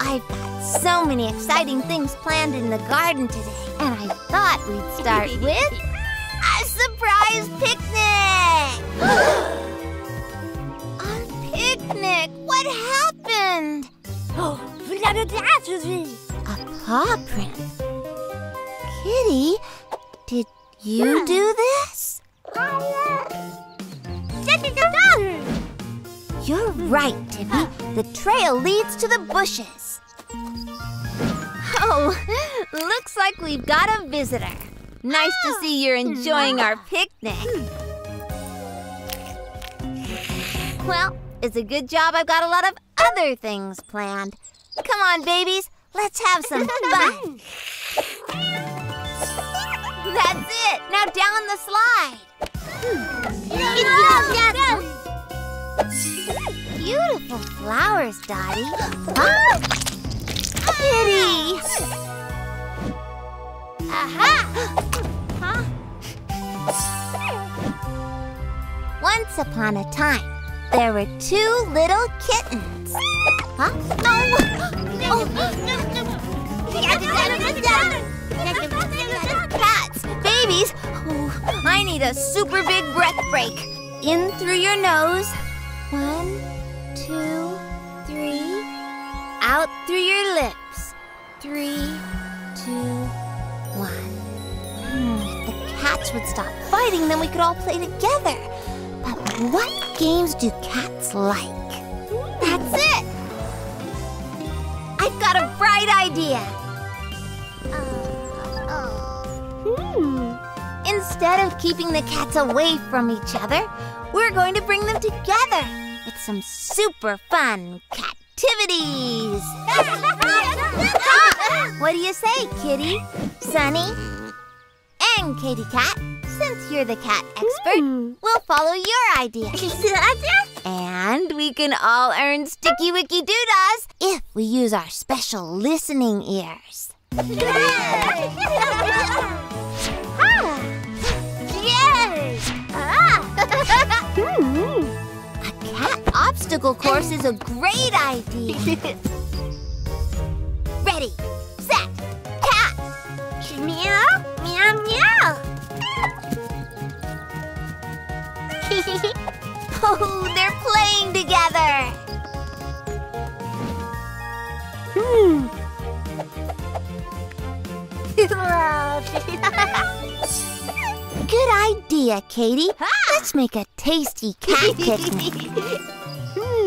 I've got so many exciting things planned in the garden today, and I thought we'd start with a surprise picnic! a picnic? What happened? Oh, we got A paw print. Kitty, did you do this? You're right, Tippy. The trail leads to the bushes. Oh, looks like we've got a visitor. Nice to see you're enjoying our picnic. Well, it's a good job I've got a lot of other things planned. Come on, babies, let's have some fun. That's it. Now down the slide. Beautiful flowers, Dottie. Kitty! Aha! Once upon a time, there were two little kittens. Huh? No! Oh. Cats, babies, I need a super big breath break. In through your nose. One, two, three. Out through your lips. Three, two, one. Hmm, if the cats would stop fighting, then we could all play together. But what games do cats like? That's it! I've got a bright idea. Hmm. Instead of keeping the cats away from each other, we're going to bring them together with some super fun captivities. what do you say, Kitty, Sunny, and Katie Cat? Since you're the cat expert, hmm. we'll follow your idea. and we can all earn sticky wicky doodahs if we use our special listening ears. Yes! A cat obstacle course is a great idea. Ready, set, cat! Meow, meow, meow! oh, they're playing together! Hmm. Good idea, Katie. Let's make a tasty cat picnic.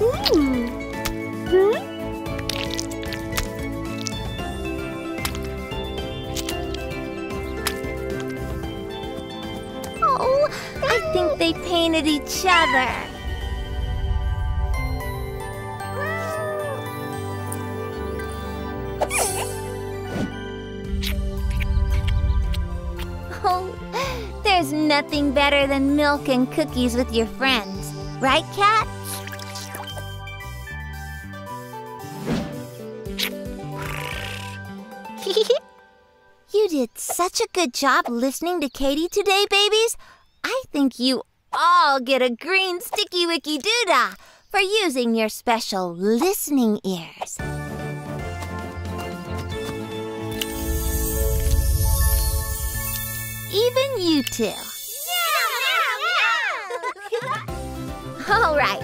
Like painting? Oh, I think they painted each other. Hmm. Oh, there's nothing better than milk and cookies with your friends. Right, Cat? Such a good job listening to Katie today, babies. I think you all get a green sticky wicky doodah for using your special listening ears. Even you two. Yeah, yeah, yeah. All right.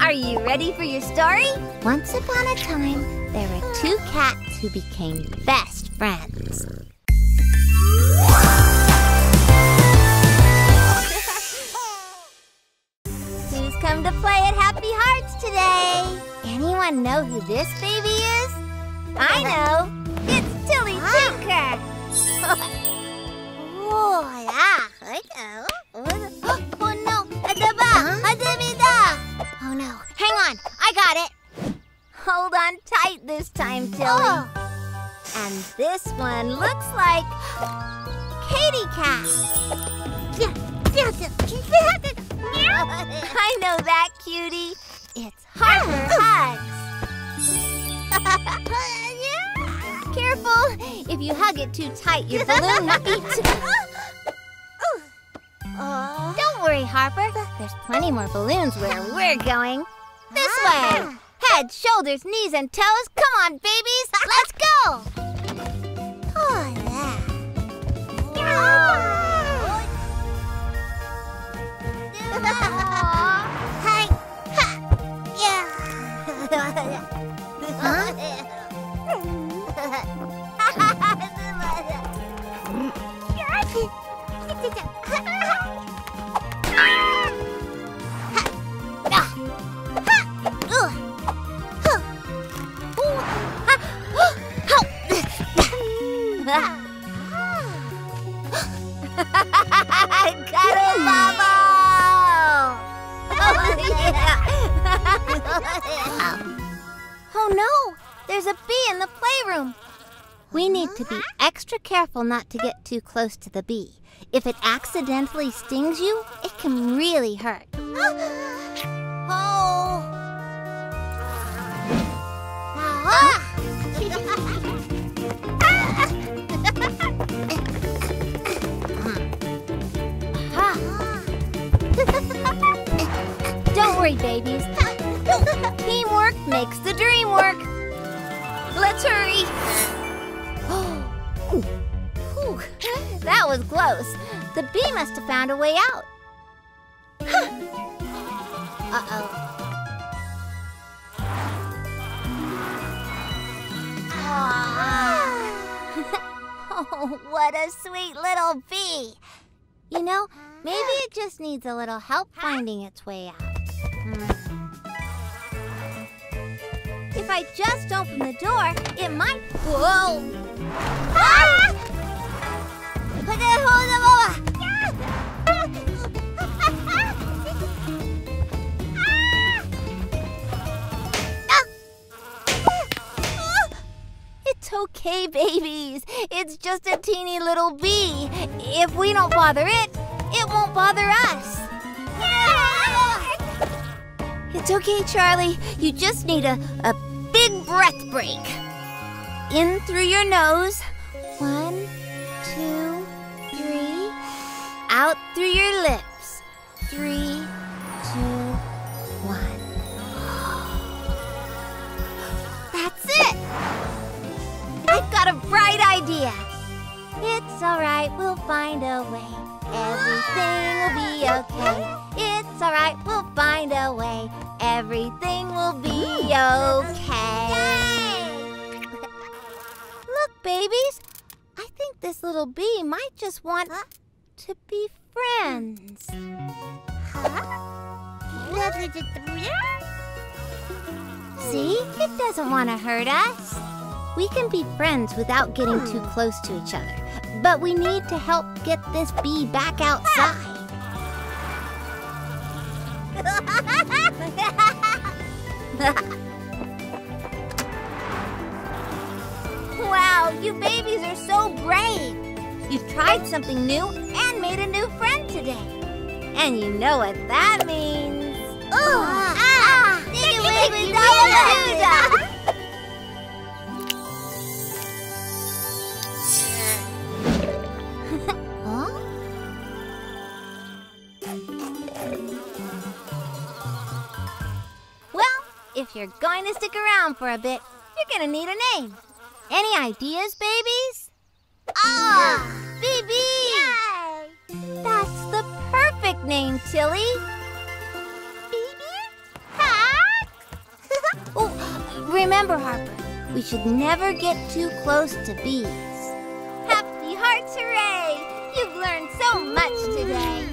Are you ready for your story? Once upon a time, there were two cats who became best friends. Who's come to play at Happy Hearts today? Anyone know who this baby is? I know. It's Tilly Tinker. oh, yeah. I know. Oh, no. Adaba. Adamida. Oh, no. Hang on. I I got it. Hold on tight this time, Tilly. Oh. And this one looks like Katie Cat. I know that, cutie. It's Harper Hugs. Careful. If you hug it too tight, your balloon might. Uh, Don't worry, Harper. There's plenty more balloons where we're going. This Ah. way. Head, shoulders, knees, and toes. Come on, babies. Let's go. Oh, Hi. Ha. Oh no, there's a bee in the playroom. We need to be extra careful not to get too close to the bee. If it accidentally stings you, it can really hurt. oh. Don't worry, babies. Teamwork makes the dream work. Let's hurry. That was close. The bee must have found a way out. Uh-oh. What a sweet little bee. You know, maybe it just needs a little help finding its way out. Hmm. If I just open the door, it might. Whoa! Ah! It's okay, babies. It's just a teeny little bee. If we don't bother it, it won't bother us. It's okay, Charlie. You just need a, a big breath break. In through your nose. One, two, three. Out through your lips. Three, got a bright idea. It's all right, we'll find a way. Everything will be okay. It's all right, we'll find a way. Everything will be okay. Look, babies. I think this little bee might just want to be friends. Huh? See? It doesn't want to hurt us. We can be friends without getting too hmm. close to each other. But we need to help get this bee back outside. wow, you babies are so brave. You've tried something new and made a new friend today. And you know what that means. Ooh, ah, ah, ah. Diggy Wiggly if you're going to stick around for a bit, you're gonna need a name. Any ideas, babies? Ah, BB! That's the perfect name, Tilly. oh, remember, Harper, we should never get too close to bees. Happy Hearts Hooray! You've learned so much today.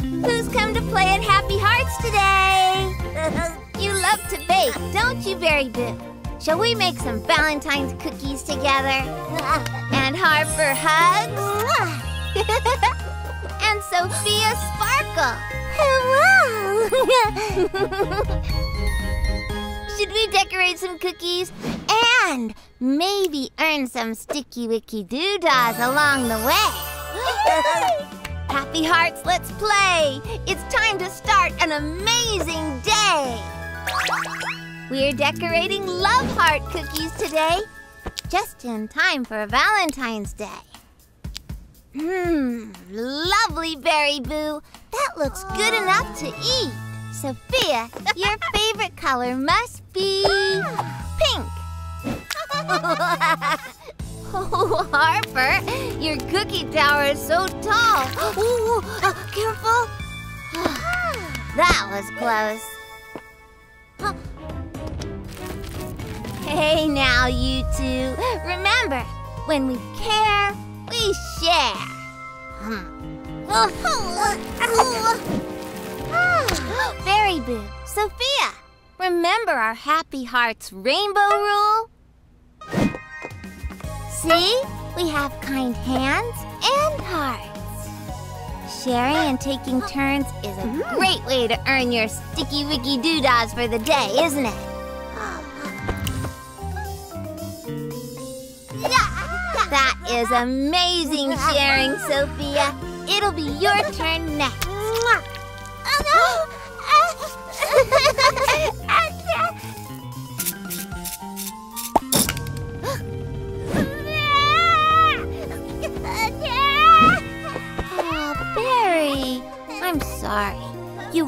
Who's come to play at Happy Hearts today? you love to bake, don't you, Berry Boo? Shall we make some Valentine's cookies together? and Harper hugs? and Sophia sparkle? Hello! Should we decorate some cookies? And maybe earn some sticky wicky doodahs along the way. Happy Hearts, let's play! It's time to start an amazing day! We're decorating Love Heart cookies today, just in time for Valentine's Day. Mmm, lovely Berry Boo. That looks good enough to eat. Sophia, your favorite color must be pink. oh, Harper, your cookie tower is so tall. Ooh, uh, careful. that was close. Hey now, you two. Remember, when we care, we share. Hmm. Berry Boo, Sophia, remember our Happy Hearts rainbow rule? See? We have kind hands and hearts. Sharing and taking turns is a great way to earn your sticky wicky doodahs for the day, isn't it? That is amazing sharing, Sophia. It'll be your turn next. Oh,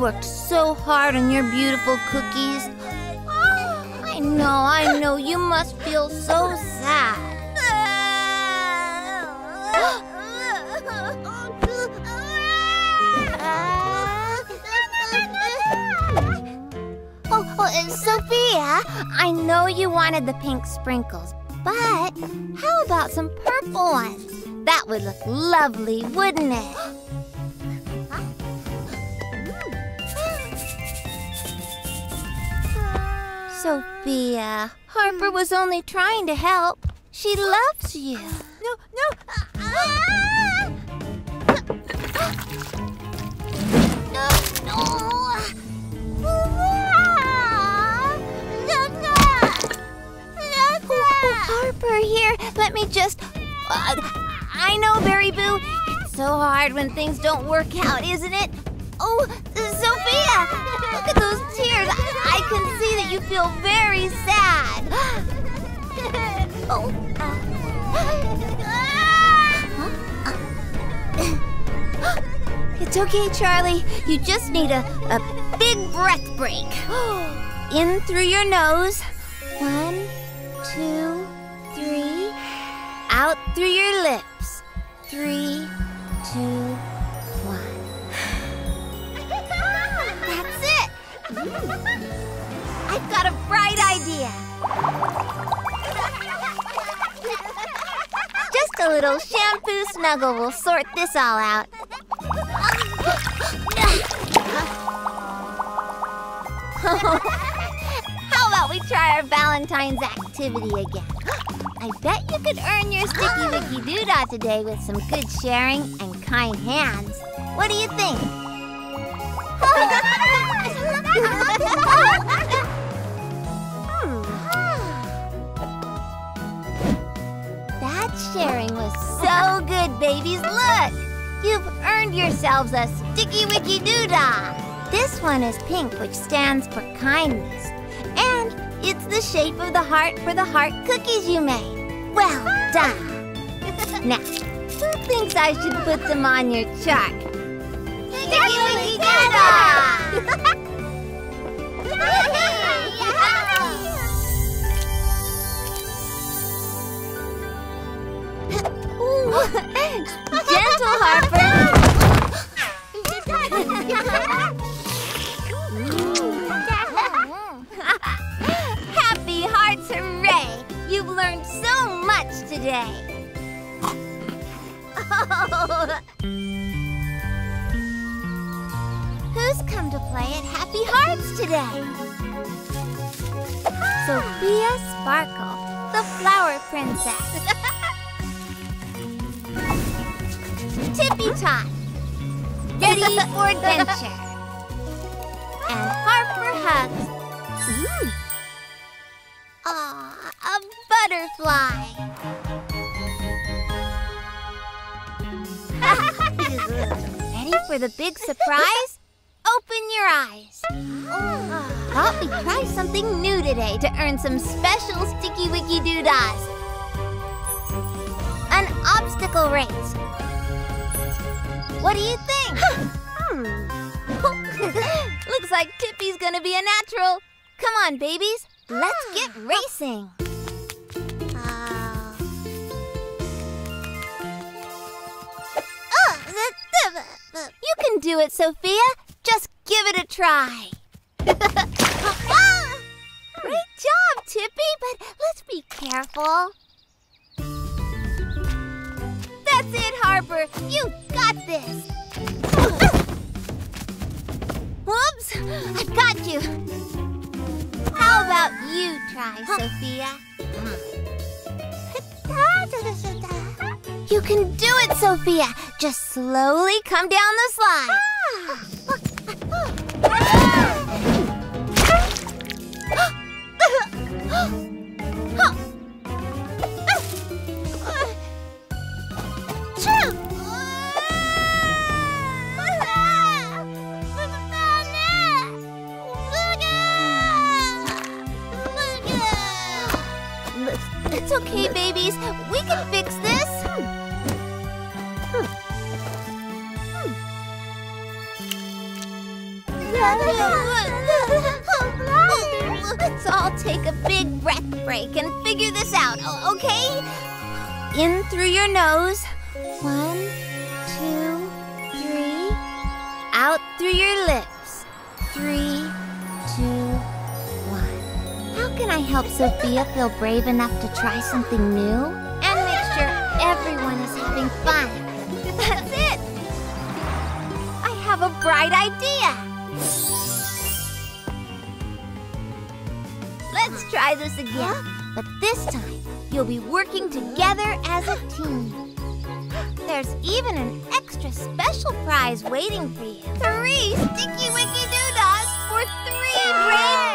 worked so hard on your beautiful cookies. I know, I know. You must feel so sad. Oh, oh, Sophia, I know you wanted the pink sprinkles, but how about some purple ones? That would look lovely, wouldn't it? Sophia, Harper was only trying to help. She loves you. No, no. No, no. Oh, Harper, here, let me just. Uh, I know, Berry Boo. It's so hard when things don't work out, isn't it? Oh, Sophia, look at those tears. I, I can see that you feel very sad. oh. Uh, it's okay, Charlie. You just need a, a big breath break. In through your nose. One, two, three. Out through your lips. Three, two, I've got a bright idea. Just a little shampoo snuggle will sort this all out. How about we try our Valentine's activity again? I bet you could earn your sticky wicky doodah today with some good sharing and kind hands. What do you think? That sharing was so good, babies. Look! You've earned yourselves a sticky wicky doodah. This one is pink, which stands for kindness. And it's the shape of the heart for the heart cookies you made. Well done. now, who thinks I should put them on your chart? Sticky wicky doodah! Gentle, Harper. Happy Hearts Hooray! You've learned so much today. Who's come to play at Happy Hearts today? Sophia Sparkle, the Flower Princess. Tippy Tot, ready for adventure. And Harper Hugs, Aw, a butterfly. Ready for the big surprise? Open your eyes. Thought we'd try something new today to earn some special Sticky Wicky Doodahs. Obstacle race. What do you think? Hmm. Looks like Tippy's gonna be a natural. Come on, babies. Let's ah. get racing. Ah. You can do it, Sophia. Just give it a try. Ah. Great job, Tippy, but let's be careful. That's it, Harper. You got this. Whoops! I've got you. How about you try, Sophia? You can do it, Sophia. Just slowly come down the slide. Okay, babies. We can fix this. Let's all take a big breath break and figure this out, okay? In through your nose. One, two, three. Out through your lips. Three, can I help Sophia feel brave enough to try something new? And make sure everyone is having fun. That's it! I have a bright idea! Let's try this again. But this time, you'll be working together as a team. There's even an extra special prize waiting for you. Three Sticky Wicky Doodahs for three!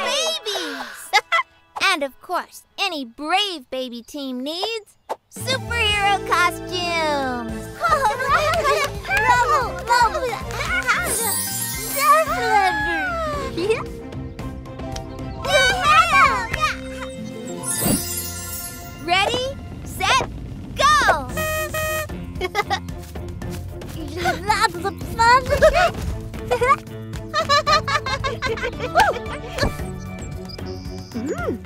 And of course, any brave baby team needs superhero costumes! Ready, set, go! Fun!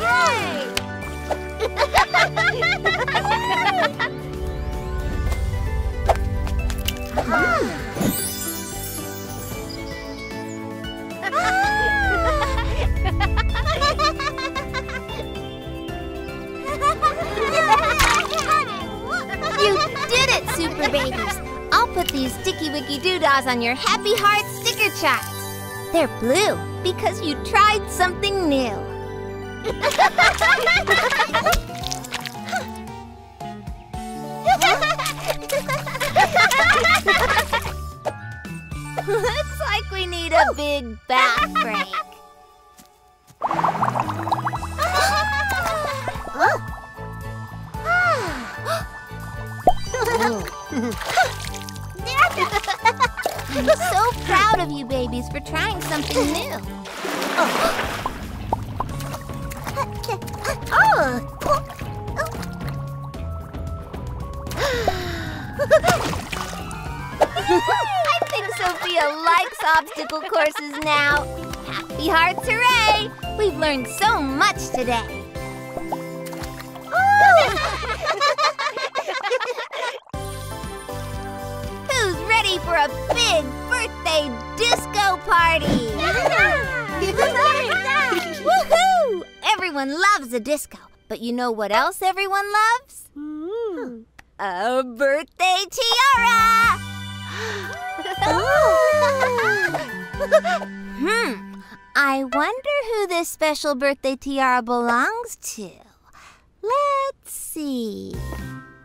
Yay! You did it, Super Babies! I'll put these Sticky Wicky Doodahs on your Happy Heart sticker charts. They're blue because you tried something new. Looks like we need a big bath break. For trying something new. Oh. I think Sophia likes obstacle courses now. Happy hearts, hooray! We've learned so much today. Loves a disco, but you know what else everyone loves? A birthday tiara! hmm. I wonder who this special birthday tiara belongs to. Let's see.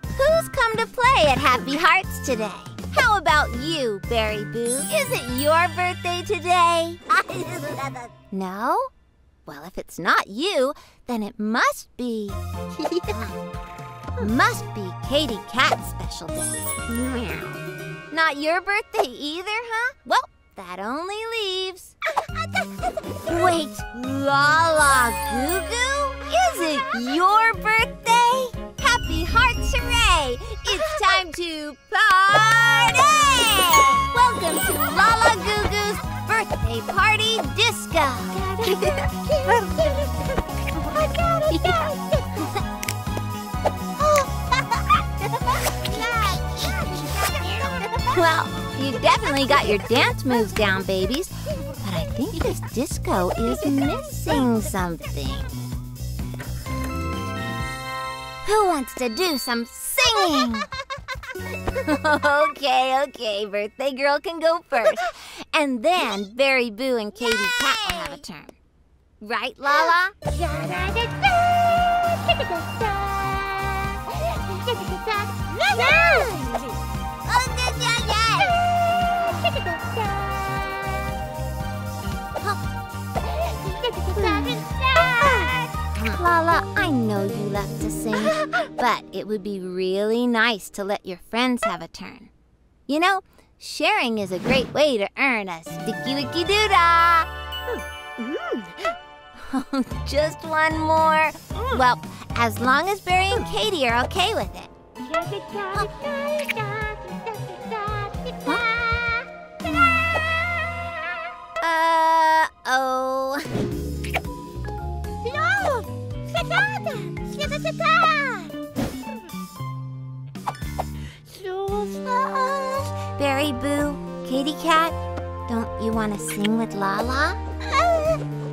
Who's come to play at Happy Hearts today? How about you, Berry Boo? Is it your birthday today? No? Well, if it's not you, then it must be. must be Katie Cat's special day. Not your birthday either, huh? Well, that only leaves. Wait, Lala Goo Goo? Is it your birthday? Happy Hearts Hooray! It's time to party! Welcome to Lala Goo Goo's birthday party disco. well, you definitely got your dance moves down, babies. But I think this disco is missing something. Who wants to do some singing? okay, okay, birthday girl can go first. And then Berry Boo and Katie Cat will have a turn. Right, Lala? Lala, I know you love to sing, but it would be really nice to let your friends have a turn. You know, sharing is a great way to earn a sticky wicky doo doodah. Hmm. Mm. Just one more. Well, as long as Barry and Katie are okay with it. Uh oh. Berry Boo, Katie Cat, don't you want to sing with Lala? Oh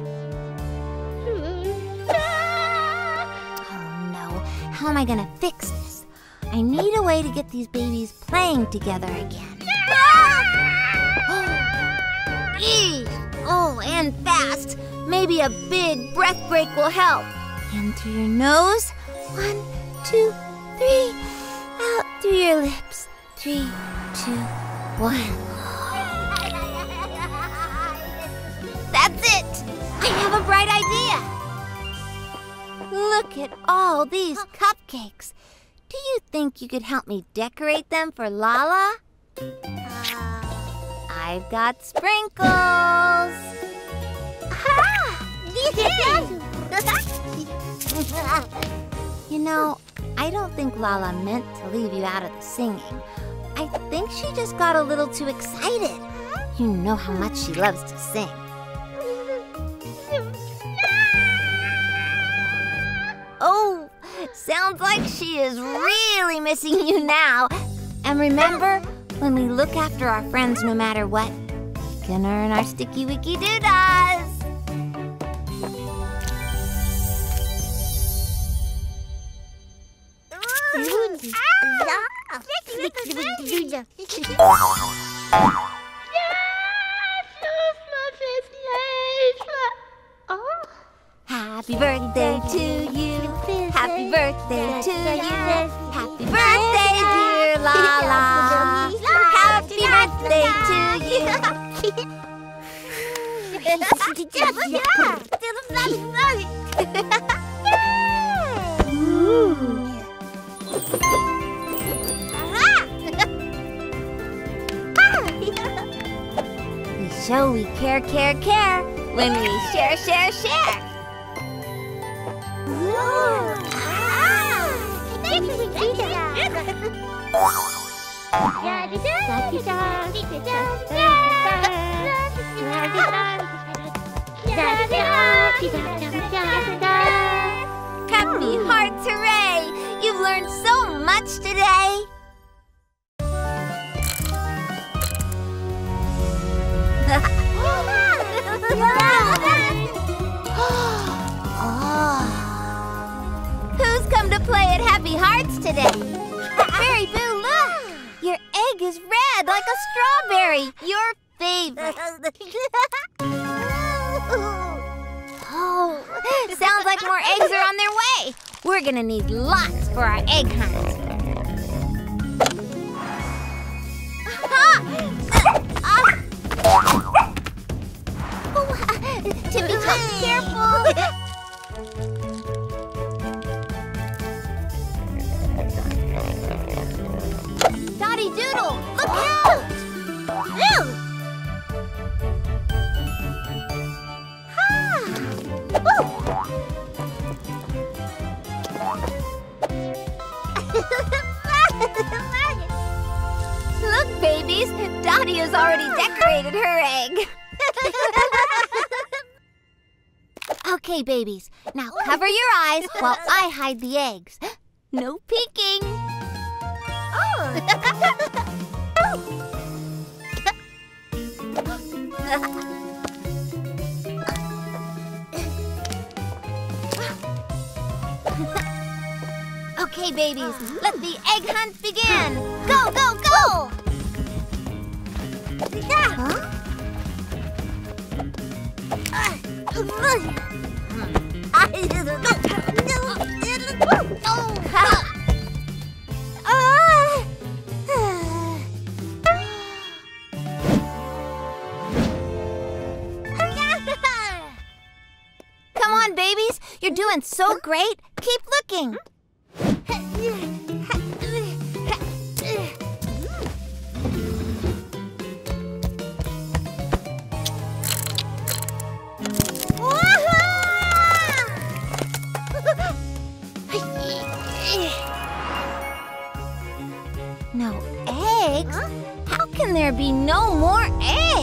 how am I gonna fix this? I need a way to get these babies playing together again. Oh, eee! Oh, and fast. Maybe a big breath break will help. In through your nose. One, two, three. Out through your lips. Three, two, one. Look at all these cupcakes. Do you think you could help me decorate them for Lala? Uh. I've got sprinkles. you know, I don't think Lala meant to leave you out of the singing. I think she just got a little too excited. You know how much she loves to sing. Sounds like she is really missing you now. And remember, when we look after our friends no matter what, we can earn our sticky wicky doodahs. Happy birthday to you. Happy birthday to you. Happy birthday, dear Lala. Happy birthday to you. We show we care, care, care when we share, share, share. Happy Hearts Hooray! You've learned so much today. Play at Happy Hearts today? Berry Boo, look! Your egg is red like a strawberry. Your favorite. Oh, sounds like more eggs are on their way. We're gonna need lots for our egg hunt. Tippy Tot, careful! Dottie Doodle, look out! Ew! Look, babies, Dottie has already decorated her egg. okay, babies, now cover your eyes while I hide the eggs. No peeking. Oh. Okay, babies, let the egg hunt begin. Go, go, go! Huh? so great. Keep looking. No eggs? How can there be no more eggs?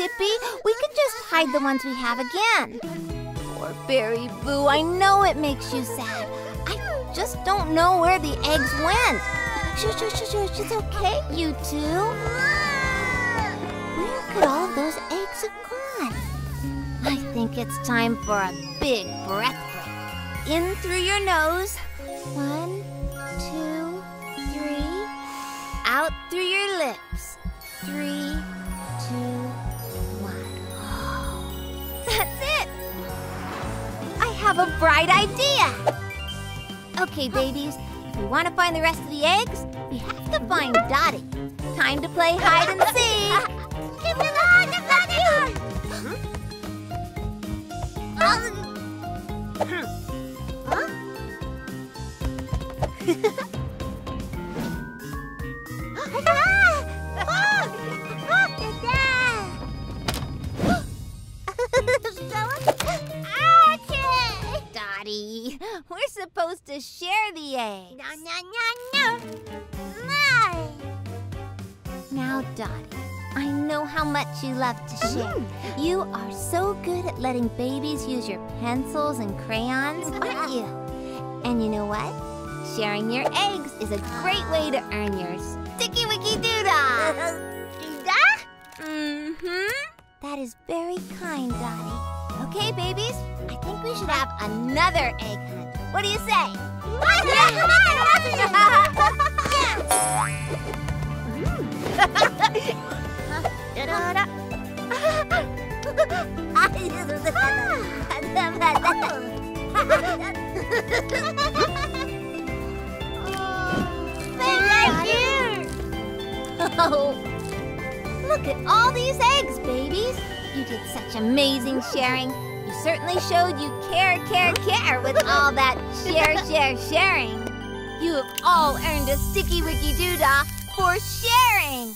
Tippy. We can just hide the ones we have again. Poor Berry Boo, I know it makes you sad. I just don't know where the eggs went. Shush, shush, shush, shush. It's okay, you two. Where could all of those eggs have gone? I think it's time for a big breath break. In through your nose. One, two, three. Out through your lips. Three, have a bright idea! Okay, babies, if we want to find the rest of the eggs, we have to find Dottie. Time to play hide and seek! We're supposed to share the eggs. No, no, no, no. Mine. Now, Dottie, I know how much you love to share. You are so good at letting babies use your pencils and crayons, aren't you? And you know what? Sharing your eggs is a great way to earn your sticky wicky doodah. Mm-hmm. That is very kind, Dottie. Okay, babies, I think we should have another egg hunt. What do you say? Oh, look at all these eggs, babies. You did such amazing sharing. You certainly showed you care, care, care with all that share, share, sharing. You have all earned a sticky wicky doodah for sharing.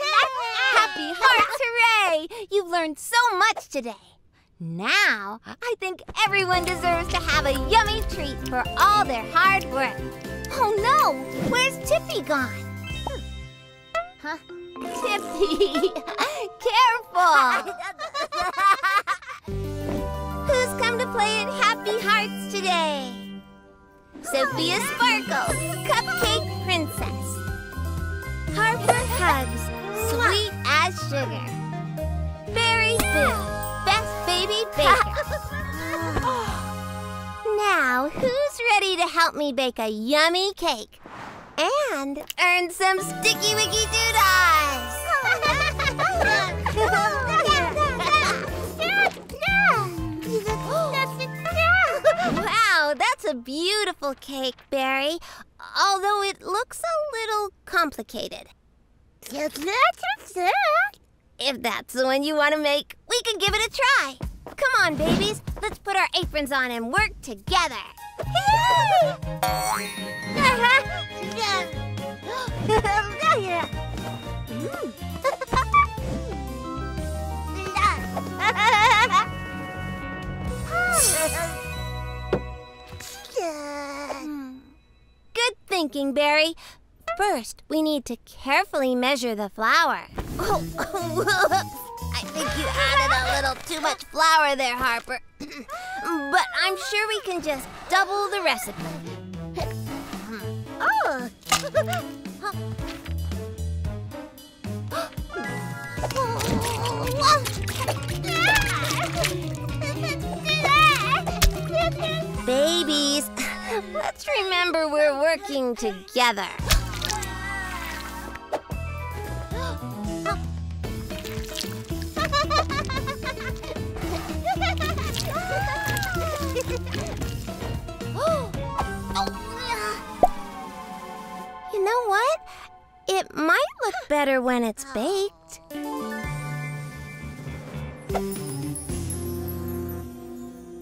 Happy hearts, hooray! You've learned so much today. Now, I think everyone deserves to have a yummy treat for all their hard work. Oh no! Where's Tippy gone? Hmm. Huh? Tippy! Careful! Who's come to play at Happy Hearts today? Sophia Sparkle, Cupcake Princess. Harper Hugs, Sweet as Sugar. Berry Boo, Best Baby Baker. now, who's ready to help me bake a yummy cake? And earn some Sticky Wicky Doodahs! wow, that's a beautiful cake, Berry. Although it looks a little complicated. If that's the one you want to make, we can give it a try. Come on, babies. Let's put our aprons on and work together. Good thinking, Berry. First, we need to carefully measure the flour. I think you added a little too much flour there, Harper. but I'm sure we can just double the recipe. Oh! Babies, let's remember we're working together. You know what? It might look better when it's baked.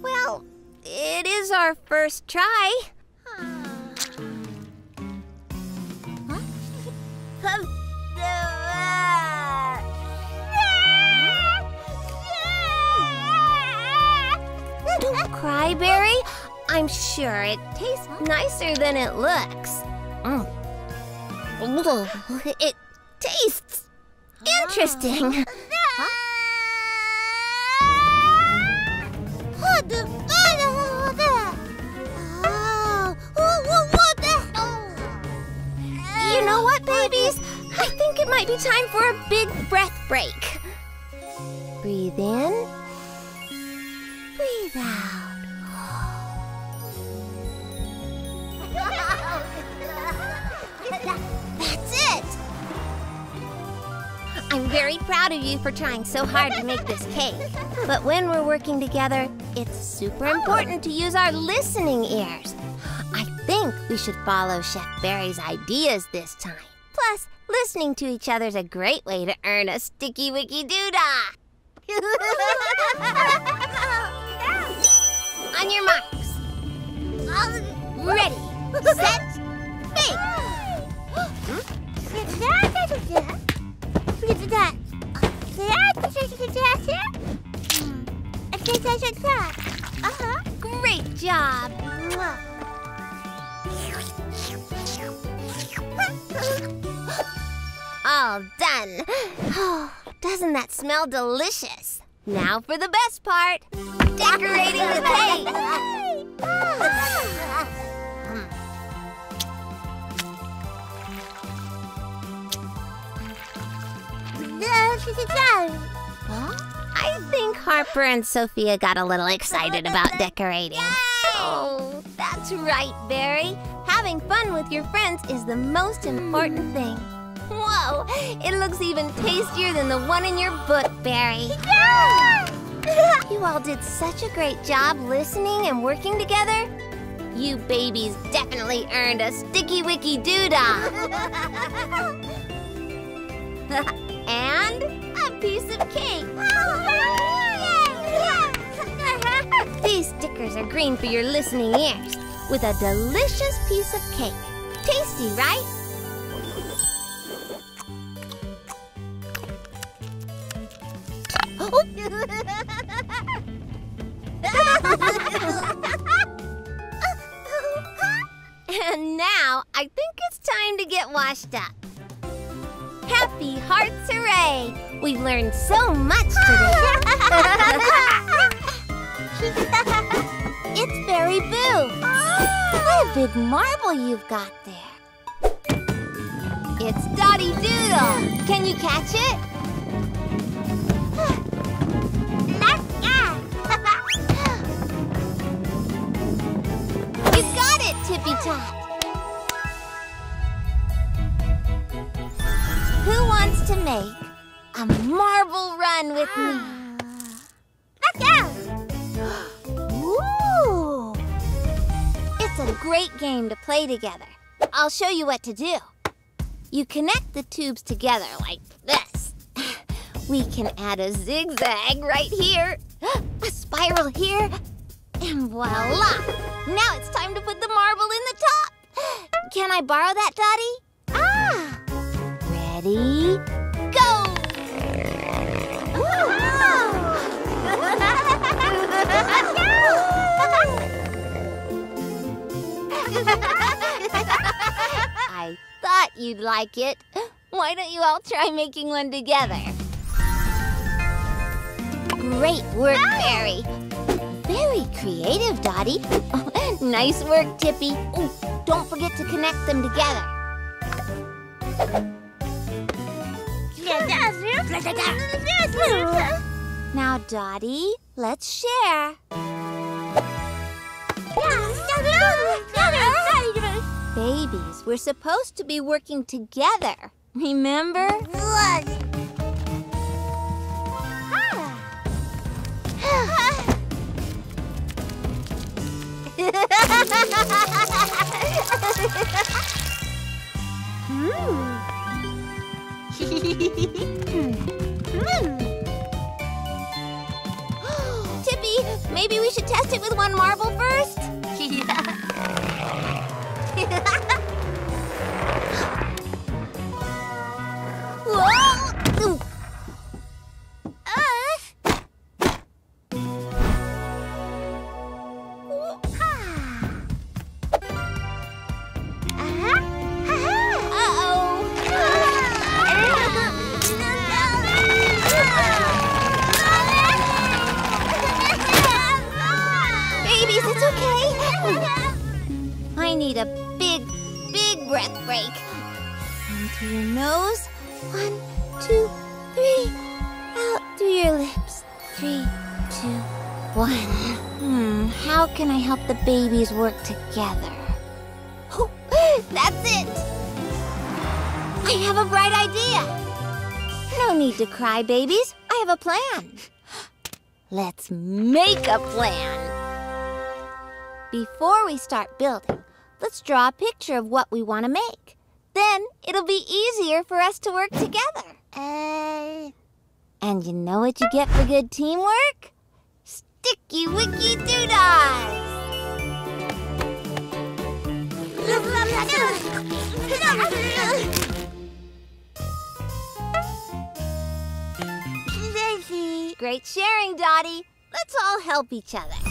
Well, it is our first try. Don't cry, Berry. I'm sure it tastes nicer than it looks. Mm. Ugh, It tastes interesting. Oh, you know what, babies? I think it might be time for a big breath break. Breathe in. Breathe out. That's it! I'm very proud of you for trying so hard to make this cake. But when we're working together, it's super important to use our listening ears. I think we should follow Chef Berry's ideas this time. Plus, listening to each other's a great way to earn a sticky wicky doodah. On your marks. Ready, set, bake. Great job. All done. Oh, doesn't that smell delicious? Now for the best part decorating the cake. I think Harper and Sophia got a little excited about decorating. Oh, that's right, Berry. Having fun with your friends is the most important thing. Whoa, it looks even tastier than the one in your book, Berry. Yeah! You all did such a great job listening and working together. You babies definitely earned a sticky wicky doodah. and a piece of cake. These stickers are green for your listening ears with a delicious piece of cake. Tasty, right? Oh. And now I think it's time to get washed up. Happy Hearts Hooray! We've learned so much today. it's Berry Boo. What a big marble you've got there. It's Dottie Doodle. Can you catch it? You got it, Tippy Tot. Make a marble run with me. Let's go! Ooh! It's a great game to play together. I'll show you what to do. You connect the tubes together like this. We can add a zigzag right here, a spiral here, and voila! Now it's time to put the marble in the top. Can I borrow that, Dottie? Ah! Ready? Go! I thought you'd like it. Why don't you all try making one together? Great work, Berry. Very creative, Dottie. And nice work, Tippy. Ooh, don't forget to connect them together. Now, Dottie, let's share. Babies, we're supposed to be working together. Remember? Hmm. Tippy, maybe we should test it with one marble first? Whoa! Need a big, big breath break. Into your nose. One, two, three. Out through your lips. Three, two, one. Hmm, how can I help the babies work together? Oh, that's it! I have a bright idea. No need to cry, babies. I have a plan. Let's make a plan. Before we start building, let's draw a picture of what we want to make. Then it'll be easier for us to work together. And you know what you get for good teamwork? Sticky Wicky Doodahs! Great sharing, Dottie. Let's all help each other.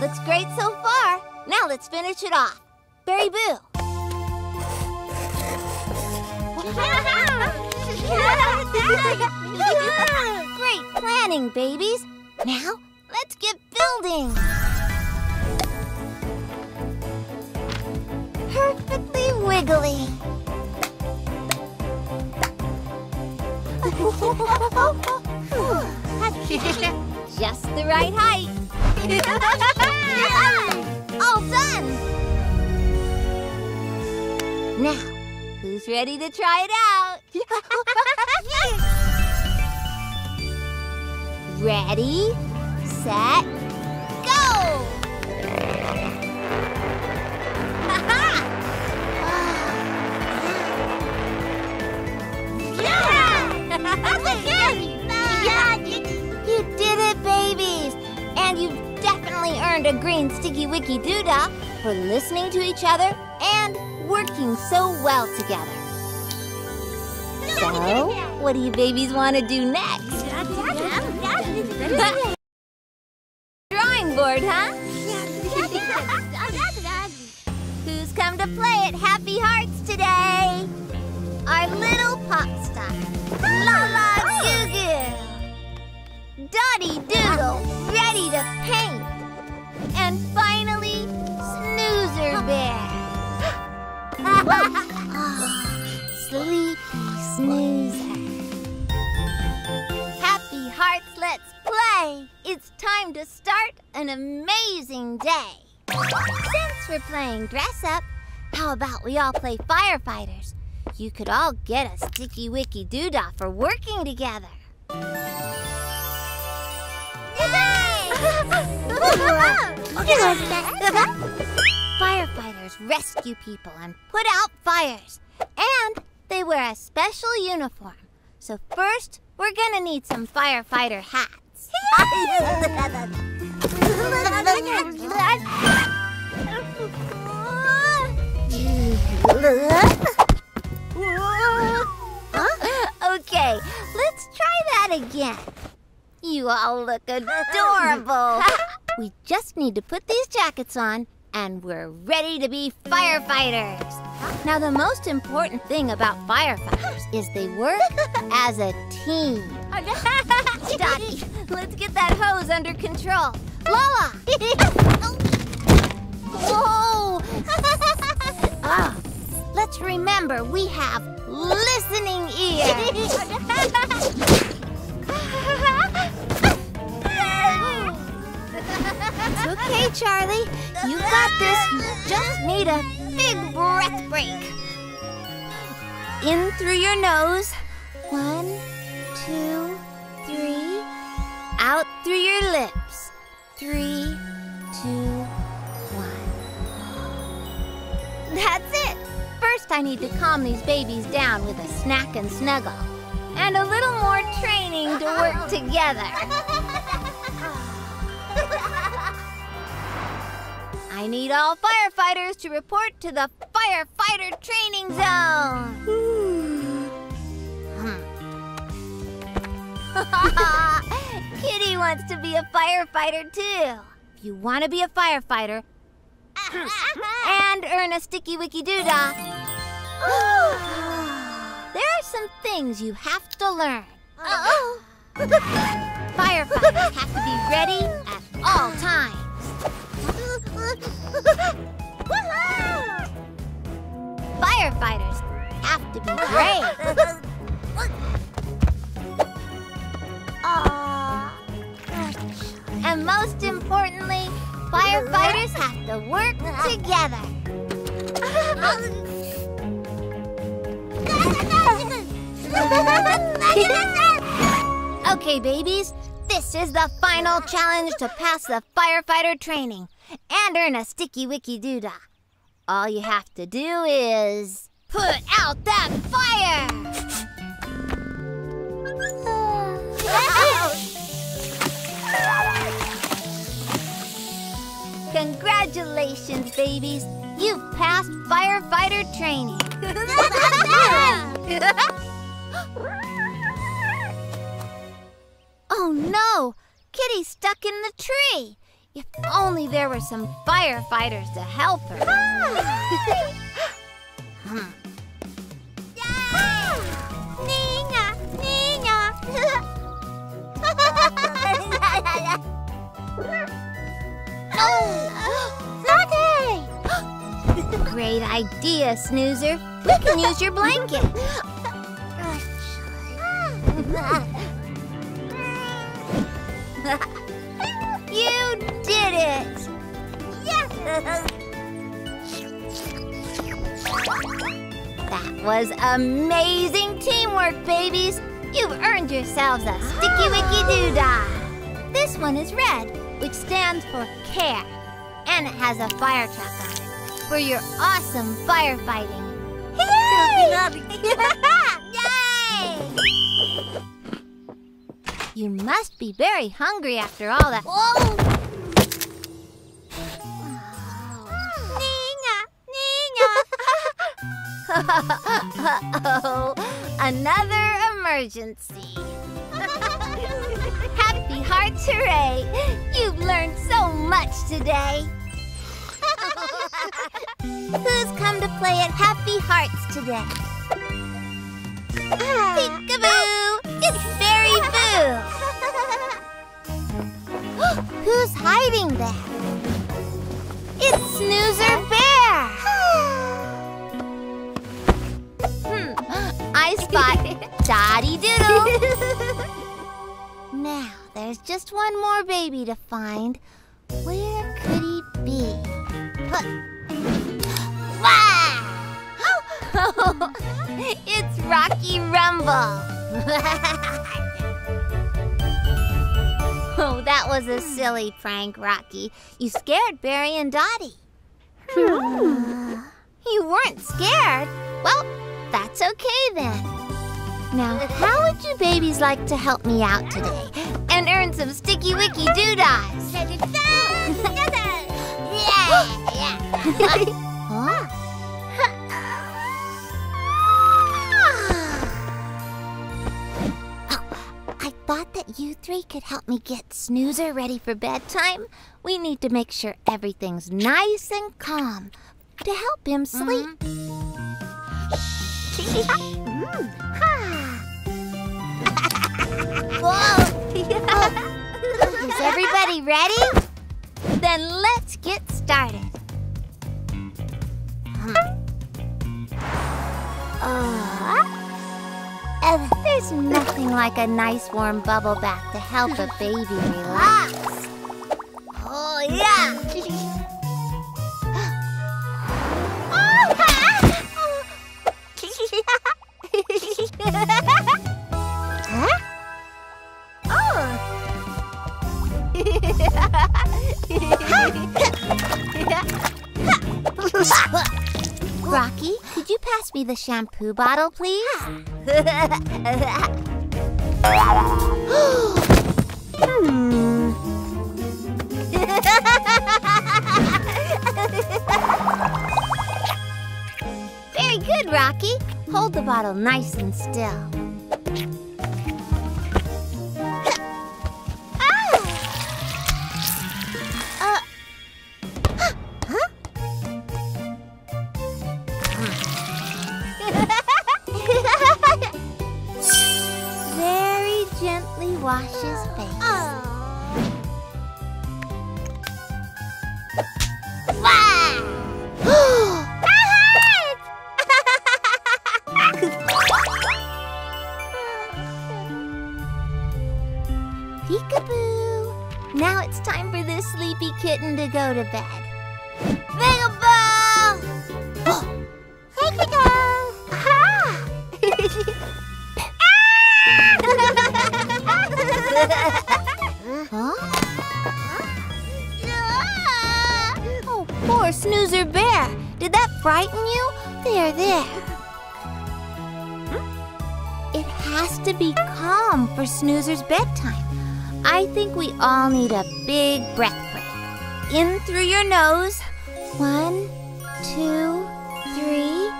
Looks great so far. Now let's finish it off. Berry Boo. Great planning, babies. Now let's get building. Perfectly wiggly. Just the right height. All done. Now, who's ready to try it out? ready, set, go! You did it, babies! And you've definitely earned a green sticky wicky doodah for listening to each other and working so well together. So, what do you babies want to do next? Drawing board, huh? Who's come to play at Happy Hearts today? Dottie Doodle, ready to paint. And finally, Snoozer Bear. Sleepy Snoozer. Happy Hearts let's, let's play. It's time to start an amazing day. Since we're playing dress up, how about we all play firefighters? You could all get a sticky wicky doodah for working together. Firefighters rescue people and put out fires. And they wear a special uniform. So first, we're gonna need some firefighter hats. okay, let's try that again. You all look adorable. we just need to put these jackets on and we're ready to be firefighters. Now, the most important thing about firefighters is they work as a team. Dottie, let's get that hose under control. Lola! Whoa! Ah, let's remember we have listening ears. It's okay, Charlie. You got this. You just need a big breath break. In through your nose. One, two, three. Out through your lips. Three, two, one. That's it. First, I need to calm these babies down with a snack and snuggle. And a little more training to work together. I need all firefighters to report to the firefighter training zone. Hmm. Kitty wants to be a firefighter too. If you want to be a firefighter and earn a sticky wicky doodah, some things you have to learn. Uh-oh. Firefighters have to be ready at all times. Firefighters have to be brave. And most importantly, firefighters have to work together. okay, babies, this is the final challenge to pass the firefighter training and earn a sticky wicky doodah. All you have to do is put out that fire! Congratulations, babies! You've passed firefighter training. oh no! Kitty's stuck in the tree. If only there were some firefighters to help her. hmm. Nina, oh! Great idea, Snoozer. We can use your blanket. you did it! That was amazing teamwork, babies! You've earned yourselves a Sticky Wicky Doodah! This one is red, which stands for care, and it has a fire truck on it for your awesome firefighting. Yay! You must be very hungry after all that. Whoa! Uh-oh, another emergency. Happy Hearts Hooray! You've learned so much today. Who's come to play at Happy Hearts today? Peekaboo! It's Berry Boo! Who's hiding there? It's Snoozer Bear! hmm, I spot Dottie Doodle. now, there's just one more baby to find. Where could he be? Wow! it's Rocky Rumble. oh, that was a silly prank, Rocky. You scared Berry and Dottie. Hmm. you weren't scared? Well, that's okay then. Now, how would you babies like to help me out today and earn some sticky wicky doodahs? yeah, huh? Thought that you three could help me get Snoozer ready for bedtime. We need to make sure everything's nice and calm to help him sleep. Whoa! Is everybody ready? Then let's get started. Uh, uh, there's nothing like a nice warm bubble bath to help a baby relax. Oh, yeah! huh? Oh! Rocky, could you pass me the shampoo bottle, please? hmm. Very good, Rocky. Hold the bottle nice and still. Wash his face. Peekaboo! Now it's time for this sleepy kitten to go to bed. Peekaboo! Peekaboo! huh? Oh, poor Snoozer Bear. Did that frighten you? There, there. It has to be calm for Snoozer's bedtime. I think we all need a big breath break. In through your nose. One, two, three.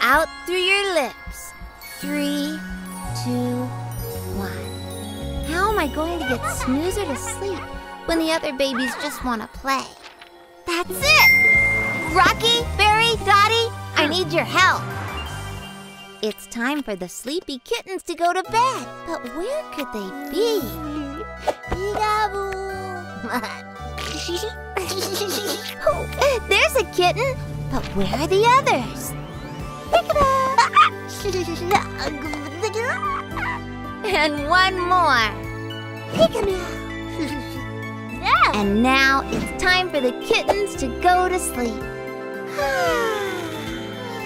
Out through your lips. Three, two, am I going to get Snoozer to sleep when the other babies just want to play? That's it! Rocky, Berry, Dottie, I hmm. need your help. It's time for the sleepy kittens to go to bed. But where could they be? Oh, there's a kitten. But where are the others? and one more. And now it's time for the kittens to go to sleep.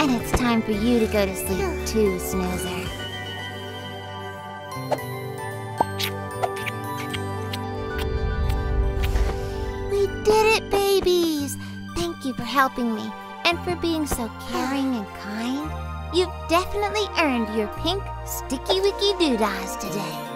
And it's time for you to go to sleep too, Snoozer. We did it, babies! Thank you for helping me and for being so caring and kind. You've definitely earned your pink sticky wicky doodahs today.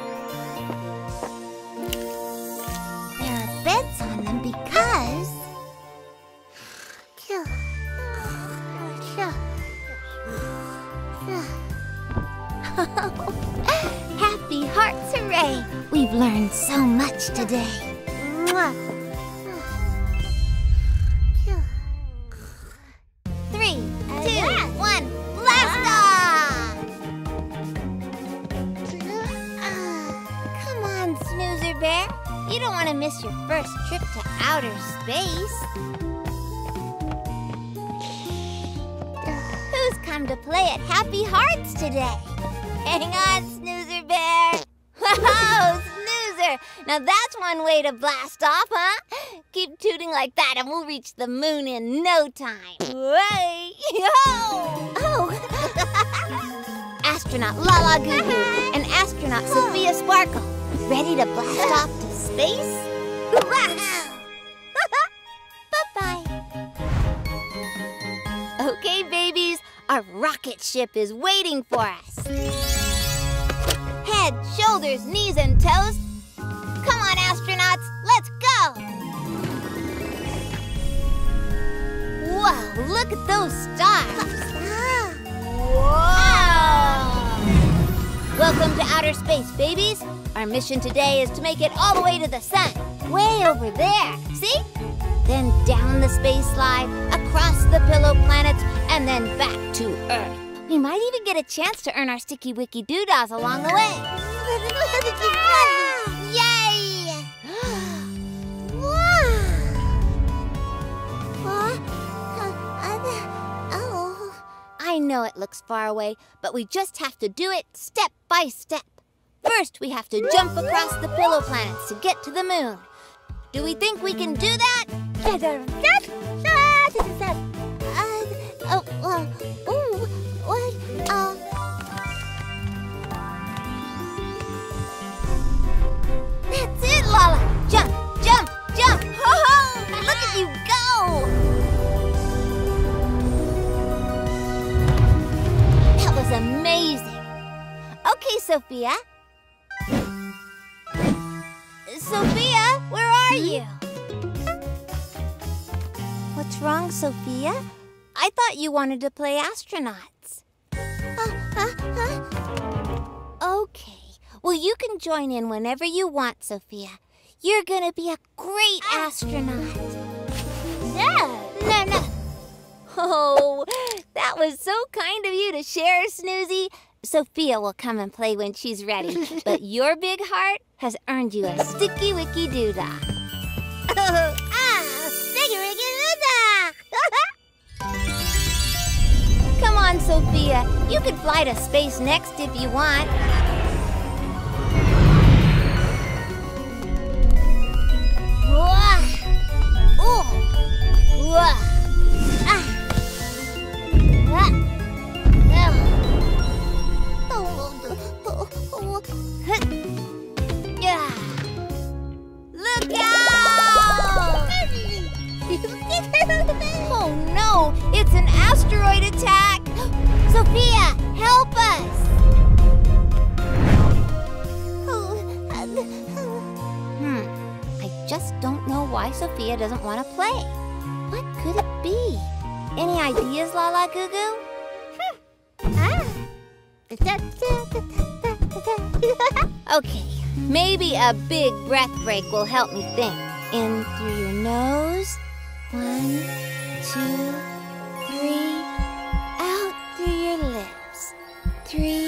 Way to blast off, huh? Keep tooting like that and we'll reach the moon in no time. Way! Yo! Oh! astronaut Lala Goo Goo uh-huh. and astronaut Sophia Sparkle. Ready to blast off to space? Bye-bye. Okay, babies, our rocket ship is waiting for us. Head, shoulders, knees, and toes. Come on, astronauts, let's go! Whoa, look at those stars! Whoa! Welcome to outer space, babies. Our mission today is to make it all the way to the sun, way over there. See? Then down the space slide, across the pillow planets, and then back to Earth. We might even get a chance to earn our sticky wicky doodahs along the way. I know it looks far away, but we just have to do it step by step. First, we have to jump across the pillow planets to get to the moon. Do we think we can do that? Uh, oh, uh, ooh, what? Uh, That's it, Lala! Jump, jump, jump! Ho ho! Look at you go! Was amazing. Okay, Sophia. Sophia, where are you? What's wrong, Sophia? I thought you wanted to play astronauts. Okay. Well, you can join in whenever you want, Sophia. You're gonna be a great astronaut. No. Oh, that was so kind of you to share, Snoozy. Sophia will come and play when she's ready, but your big heart has earned you a sticky wicky doodah. ah, sticky wicky doodah! Come on, Sophia. You can fly to space next if you want. Wah! Ooh! Wah! Look out! Oh no! It's an asteroid attack! Sophia, help us! Hmm. I just don't know why Sophia doesn't want to play. What could it be? Any ideas, Lala Goo Goo? Hmm. Ah. Okay, maybe a big breath break will help me think. In through your nose. One, two, three. Out through your lips. Three,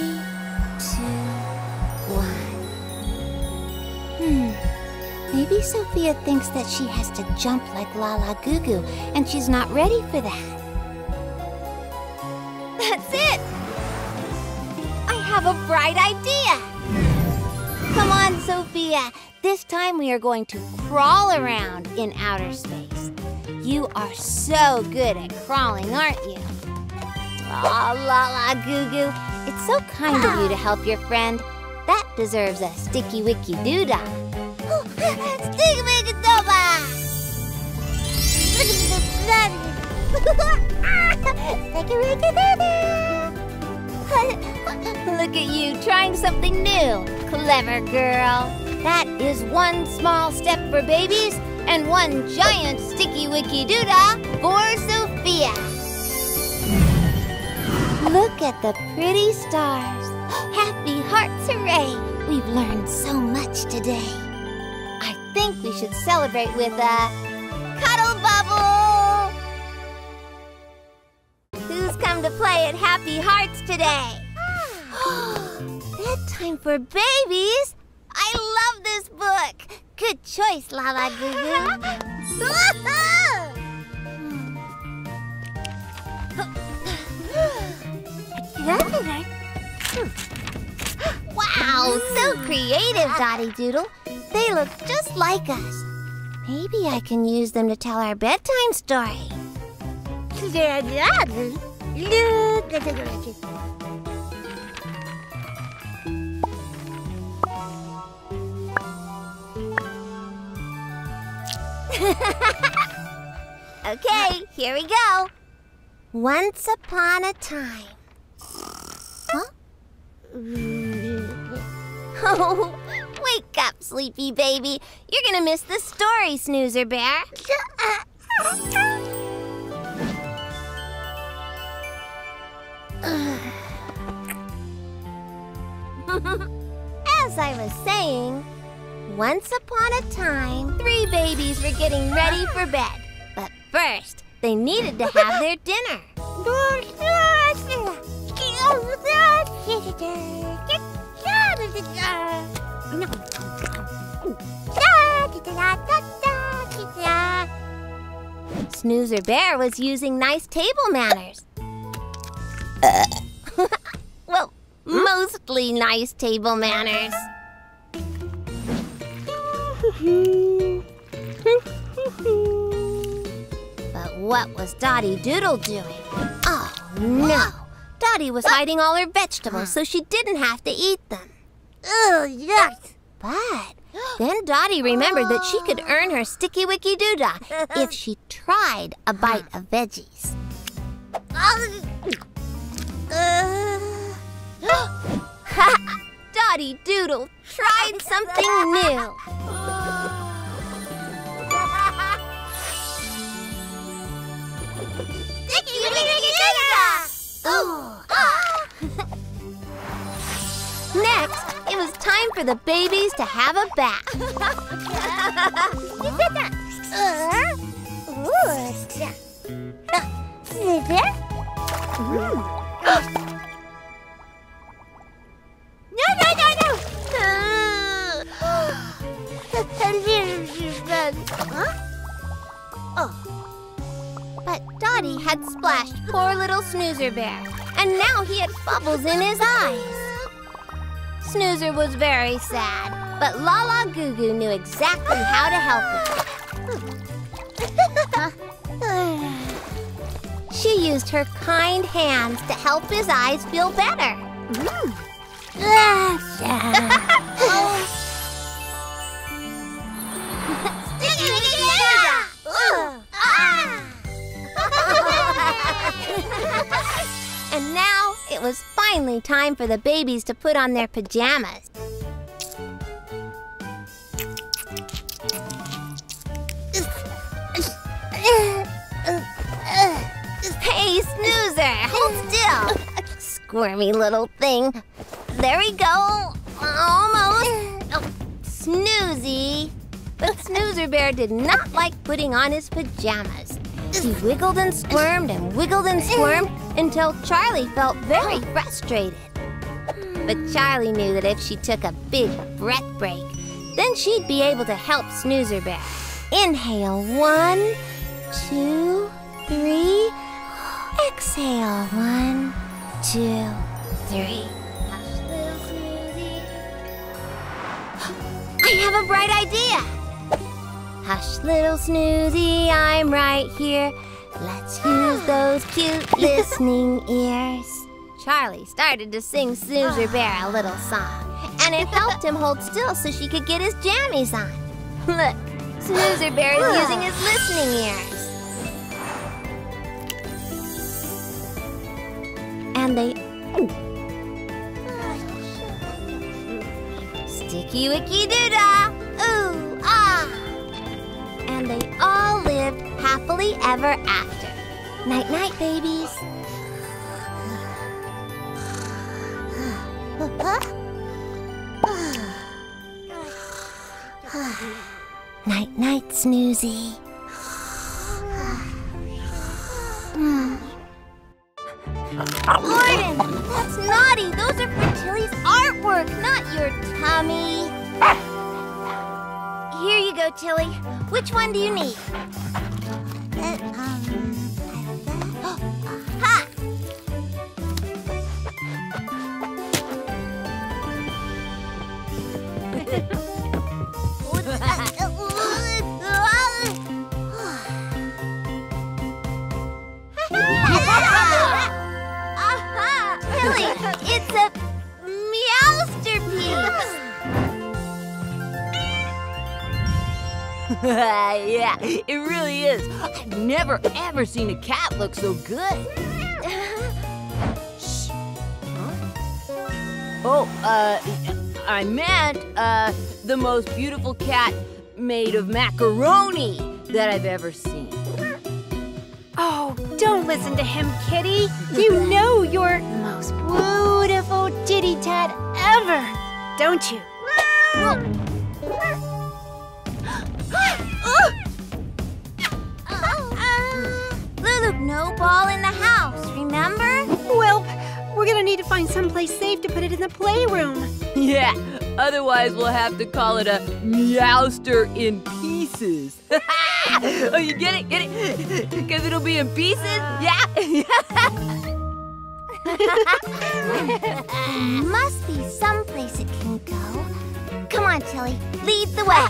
Maybe Sophia thinks that she has to jump like Lala Goo, and she's not ready for that. That's it! I have a bright idea! Come on, Sophia. This time we are going to crawl around in outer space. You are so good at crawling, aren't you? Aw, Lala Goo Goo. It's so kind of you to help your friend. That deserves a sticky wicky doodah. Look at you trying something new. Clever girl. That is one small step for babies and one giant sticky wicky doodah for Sophia. Look at the pretty stars. Happy hearts, hooray! We've learned so much today. I think we should celebrate with a cuddle bubble. Who's come to play at Happy Hearts today? Bedtime for babies? I love this book. Good choice, Lala Goo Goo. wow! So creative, Dottie Doodle. They look just like us. Maybe I can use them to tell our bedtime story. okay, here we go. Once upon a time. Huh? Oh, wake up, sleepy baby. You're gonna miss the story, Snoozer Bear. As I was saying, once upon a time, three babies were getting ready for bed. But first, they needed to have their dinner. Snoozer Bear was using nice table manners. well, mostly nice table manners. But what was Dottie Doodle doing? Oh, no. Dottie was hiding all her vegetables so she didn't have to eat them. Oh, yuck. But then Dottie remembered that she could earn her sticky wicky doodah if she tried a bite of veggies. Um, uh, Dottie Doodle tried something new. Next, it was time for the babies to have a bath. But Dottie had splashed poor little Snoozer Bear, and now he had bubbles in his eyes. Snoozer was very sad, but Lala Goo Goo knew exactly how to help him. She used her kind hands to help his eyes feel better. And now it was finally time for the babies to put on their pajamas. Hey, Snoozer, hold still. Squirmy little thing. There we go. Almost. Oh, snoozy. But Snoozer Bear did not like putting on his pajamas. He wiggled and squirmed and wiggled and squirmed until Charlie felt very frustrated. But Charlie knew that if she took a big breath break, then she'd be able to help Snoozer Bear. Inhale one, two, three. Exhale one, two, three. I have a bright idea. Hush, little Snoozy, I'm right here. Let's use those cute listening ears. Charlie started to sing Snoozer Bear a little song, and it helped him hold still so she could get his jammies on. Look, Snoozer Bear is using his listening ears. And they. Sticky Wicky Doodah! Ooh, ah! And they all lived happily ever after. Night night, babies. night night, Snoozy. Gordon, that's naughty. Those are for Tilly's artwork, not your tummy. Here you go, Tilly. Which one do you need? Ha! It's a meowster piece! yeah, it really is. I've never ever seen a cat look so good. Shh. Huh? Oh, uh, I meant, uh, the most beautiful cat made of macaroni that I've ever seen. Oh, don't listen to him, Kitty. You know you're the most beautiful titty tat ever, don't you? Lulu, no ball in the house, remember? Well, we're gonna need to find someplace safe to put it in the playroom. Yeah, otherwise we'll have to call it a meowster in pieces. oh, you get it? Get it? Because it'll be in pieces? Yeah? Must be someplace it can go. Come on, Tilly, lead the way.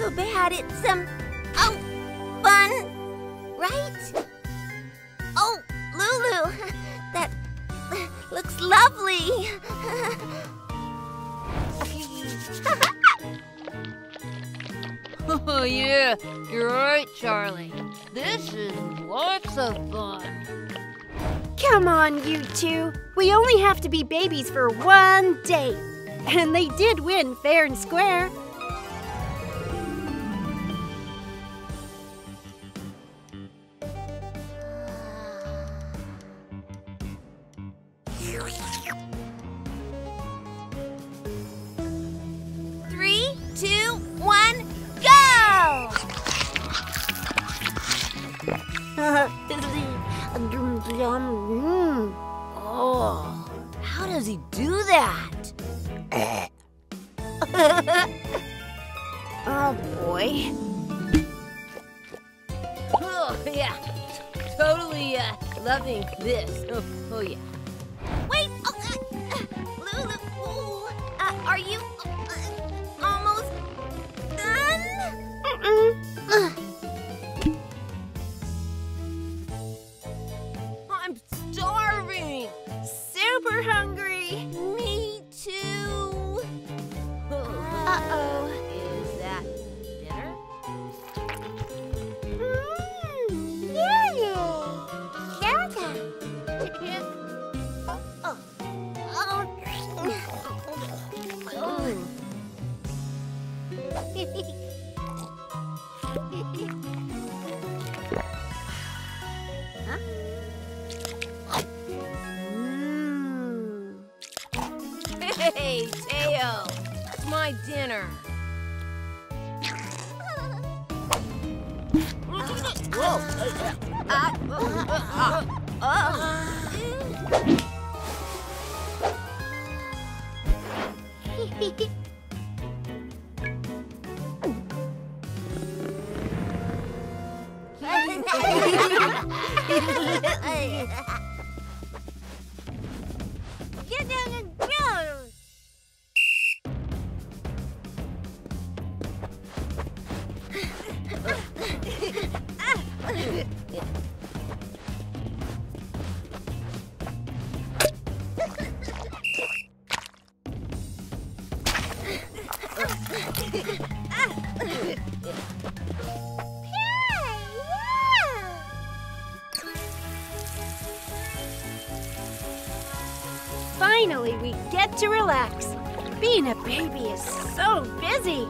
So bad. It's um, oh, fun, right? Oh, Lulu, that looks lovely. Oh, yeah, you're right, Charlie. This is lots of fun. Come on, you two. We only have to be babies for one day. And they did win fair and square. to relax. Being a baby is so busy.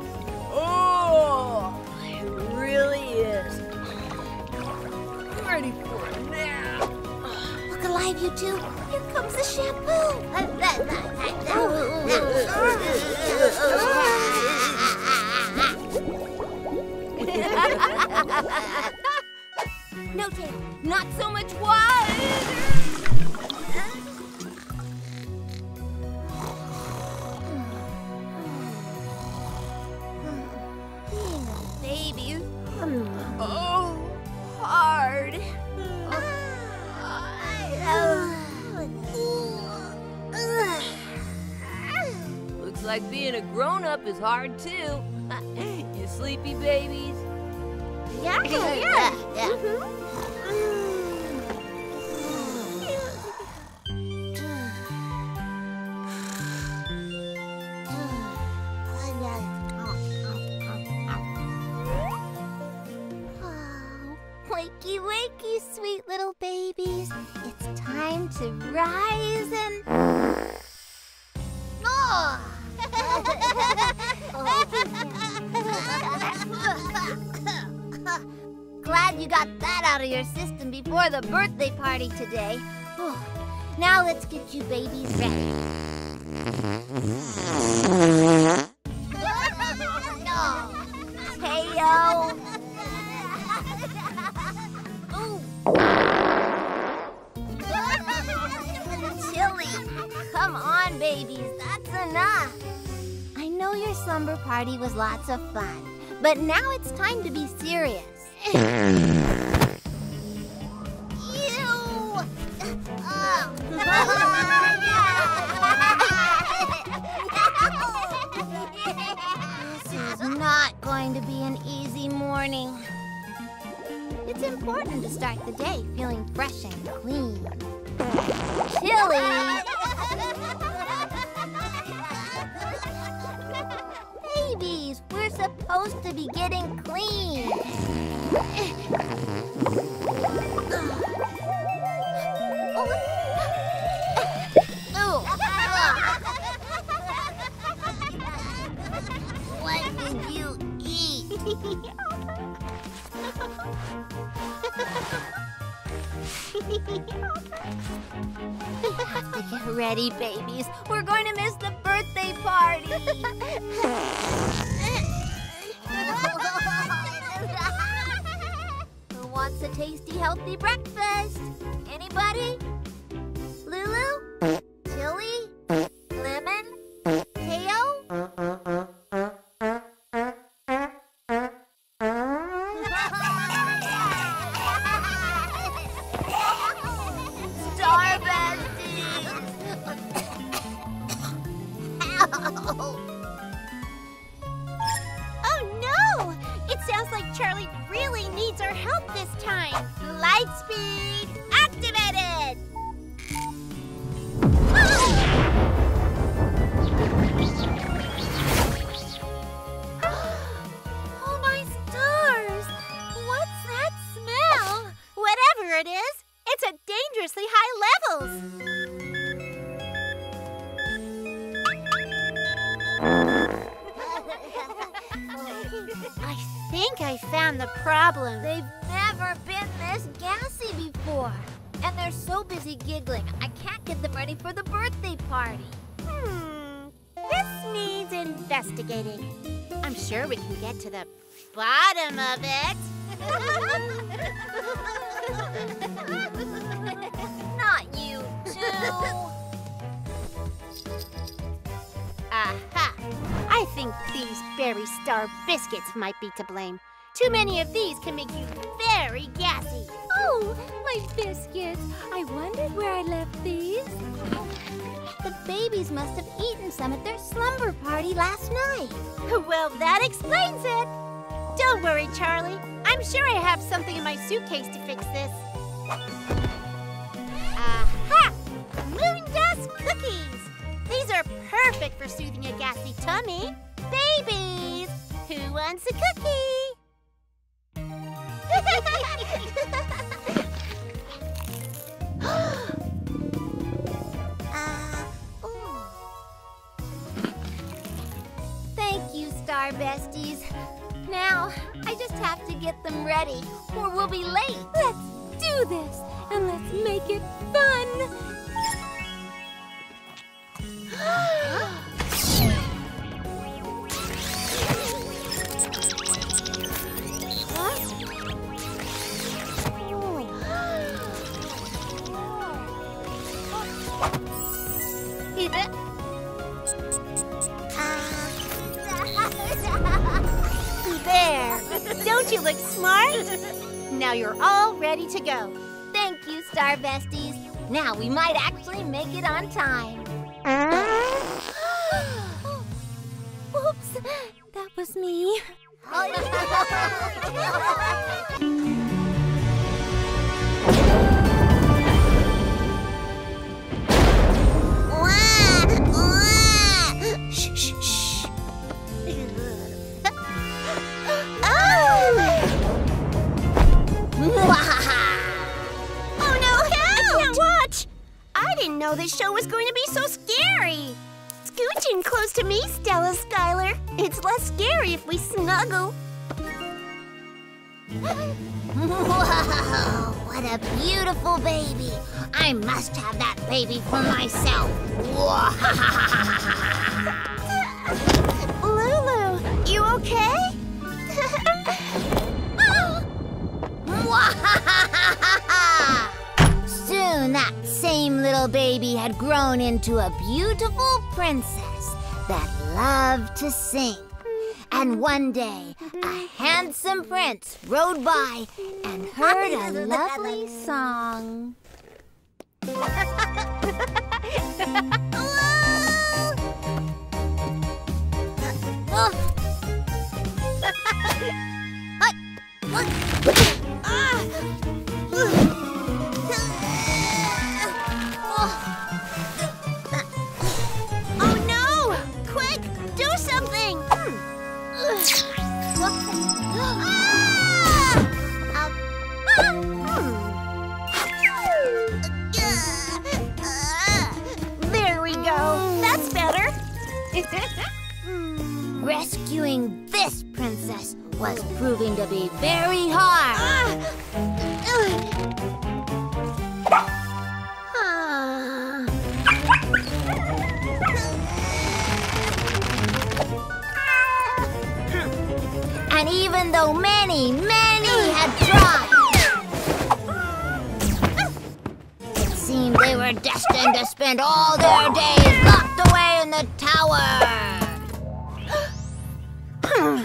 sleepy babies? Yeah, yeah. yeah. Mm -hmm. birthday party today. now let's get you babies ready. no. Heyo. Chili. Come on, babies. That's enough. I know your slumber party was lots of fun, but now it's time to be serious. to blame. Too many of these can make you very gassy. oh, my biscuits. I wondered where I left these. The babies must have eaten some at their slumber party last night. Well, that explains it. Don't worry, Charlie. I'm sure I have something in my suitcase to fix this. Aha! Moon dust cookies. These are perfect for soothing a gassy tummy. Babies, who wants a cookie? Uh. Thank you, Star Besties. Now, I just have to get them ready, or we'll be late. Let's do this, and let's make it fun. Now you're all ready to go. Thank you, Star Besties. Now we might actually make it on time. Oops, that was me. know this show was going to be so scary. Scooch in close to me, Stellar Skylar. It's less scary if we snuggle. Whoa, what a beautiful baby. I must have that baby for myself. Lulu, you okay? Oh. Soon that same little baby had grown into a beautiful princess that loved to sing. And one day, a handsome prince rode by and heard a lovely song. Oh Rescuing this princess was proving to be very hard. And even though many, many had tried, it seemed they were destined to spend all their days locked the tower.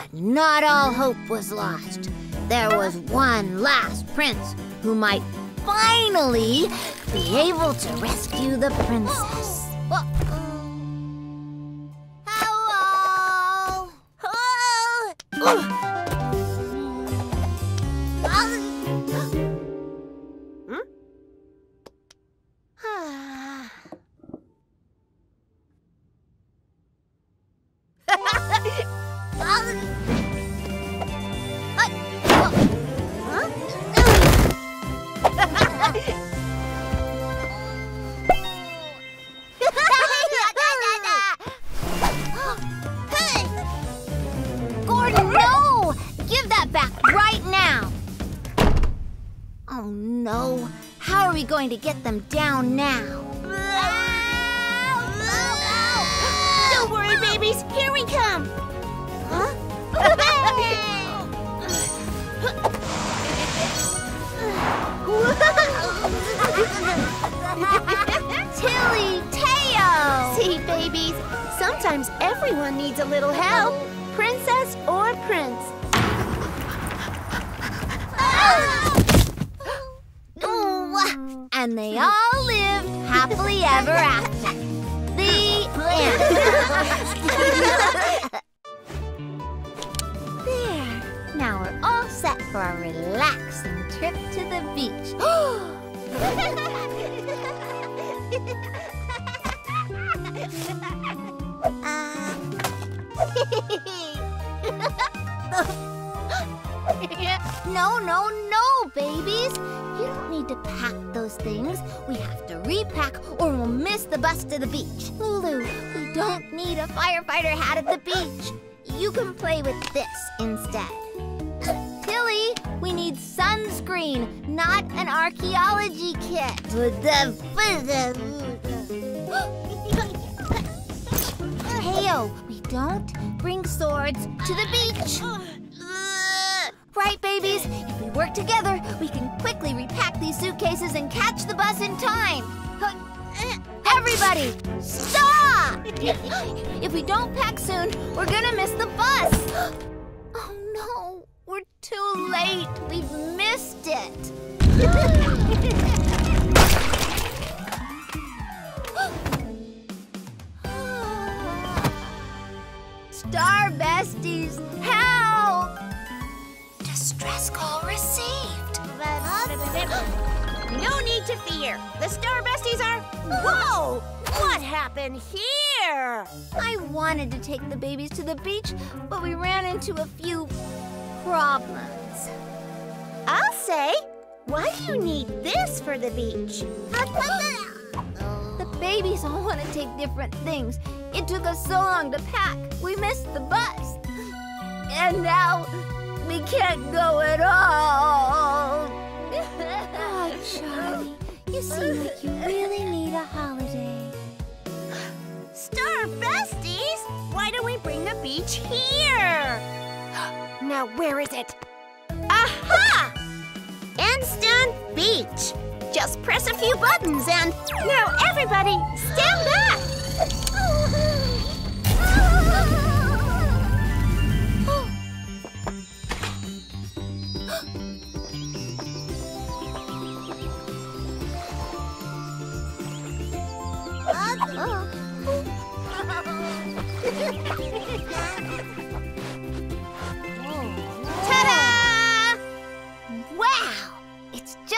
Not all hope was lost. There was one last prince who might finally be able to rescue the princess. Hello? Give oh! to get them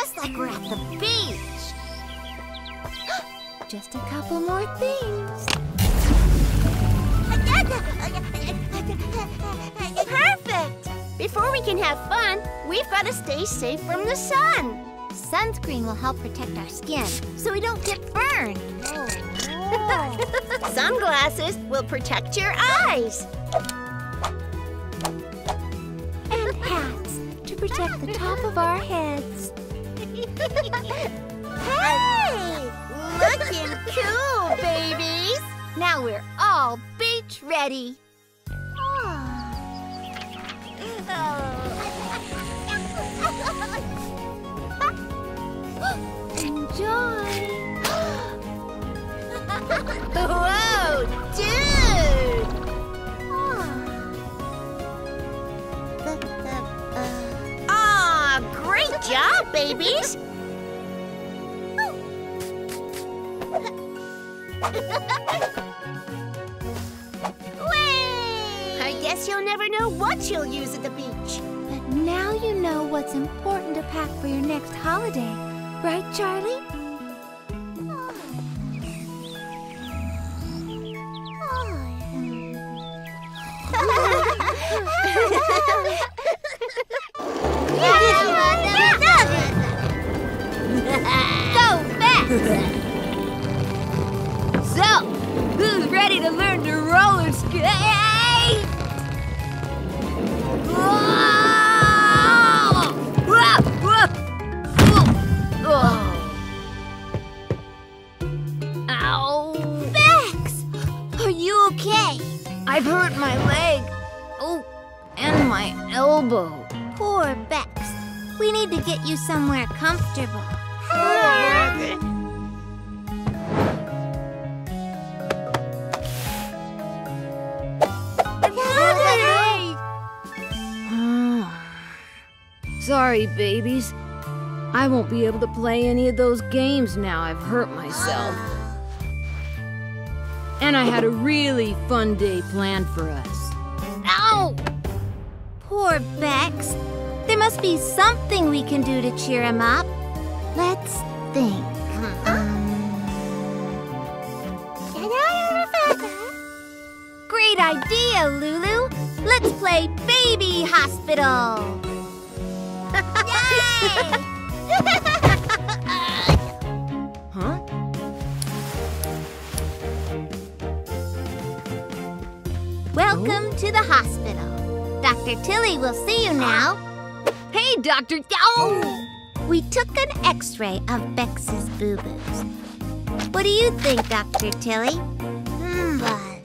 just like we're at the beach. just a couple more things. Perfect! Before we can have fun, we've got to stay safe from the sun. Sunscreen will help protect our skin so we don't get burned. Oh, no. Sunglasses will protect your eyes. And hats to protect the top of our heads hey! Looking cool, babies! Now we're all beach ready. Enjoy! Whoa, dude! Ah, oh. oh, great job, babies! I guess you'll never know what you'll use at the beach. But now you know what's important to pack for your next holiday. Right, Charlie? Go back! So, who's ready to learn to roller skate? Whoa! Whoa! Whoa! Whoa! Ow! Bex! Are you okay? I've hurt my leg. Oh, and my elbow. Poor Bex. We need to get you somewhere comfortable. Sorry, babies. I won't be able to play any of those games now. I've hurt myself. And I had a really fun day planned for us. Ow! Poor Bex. There must be something we can do to cheer him up. Let's think. Great idea, Lulu. Let's play Baby Hospital. Huh? Welcome to the hospital. Dr. Tilly will see you now. Hey, Dr. Oh! We took an x-ray of Bex's boo-boos. What do you think, Dr. Tilly? Hmm.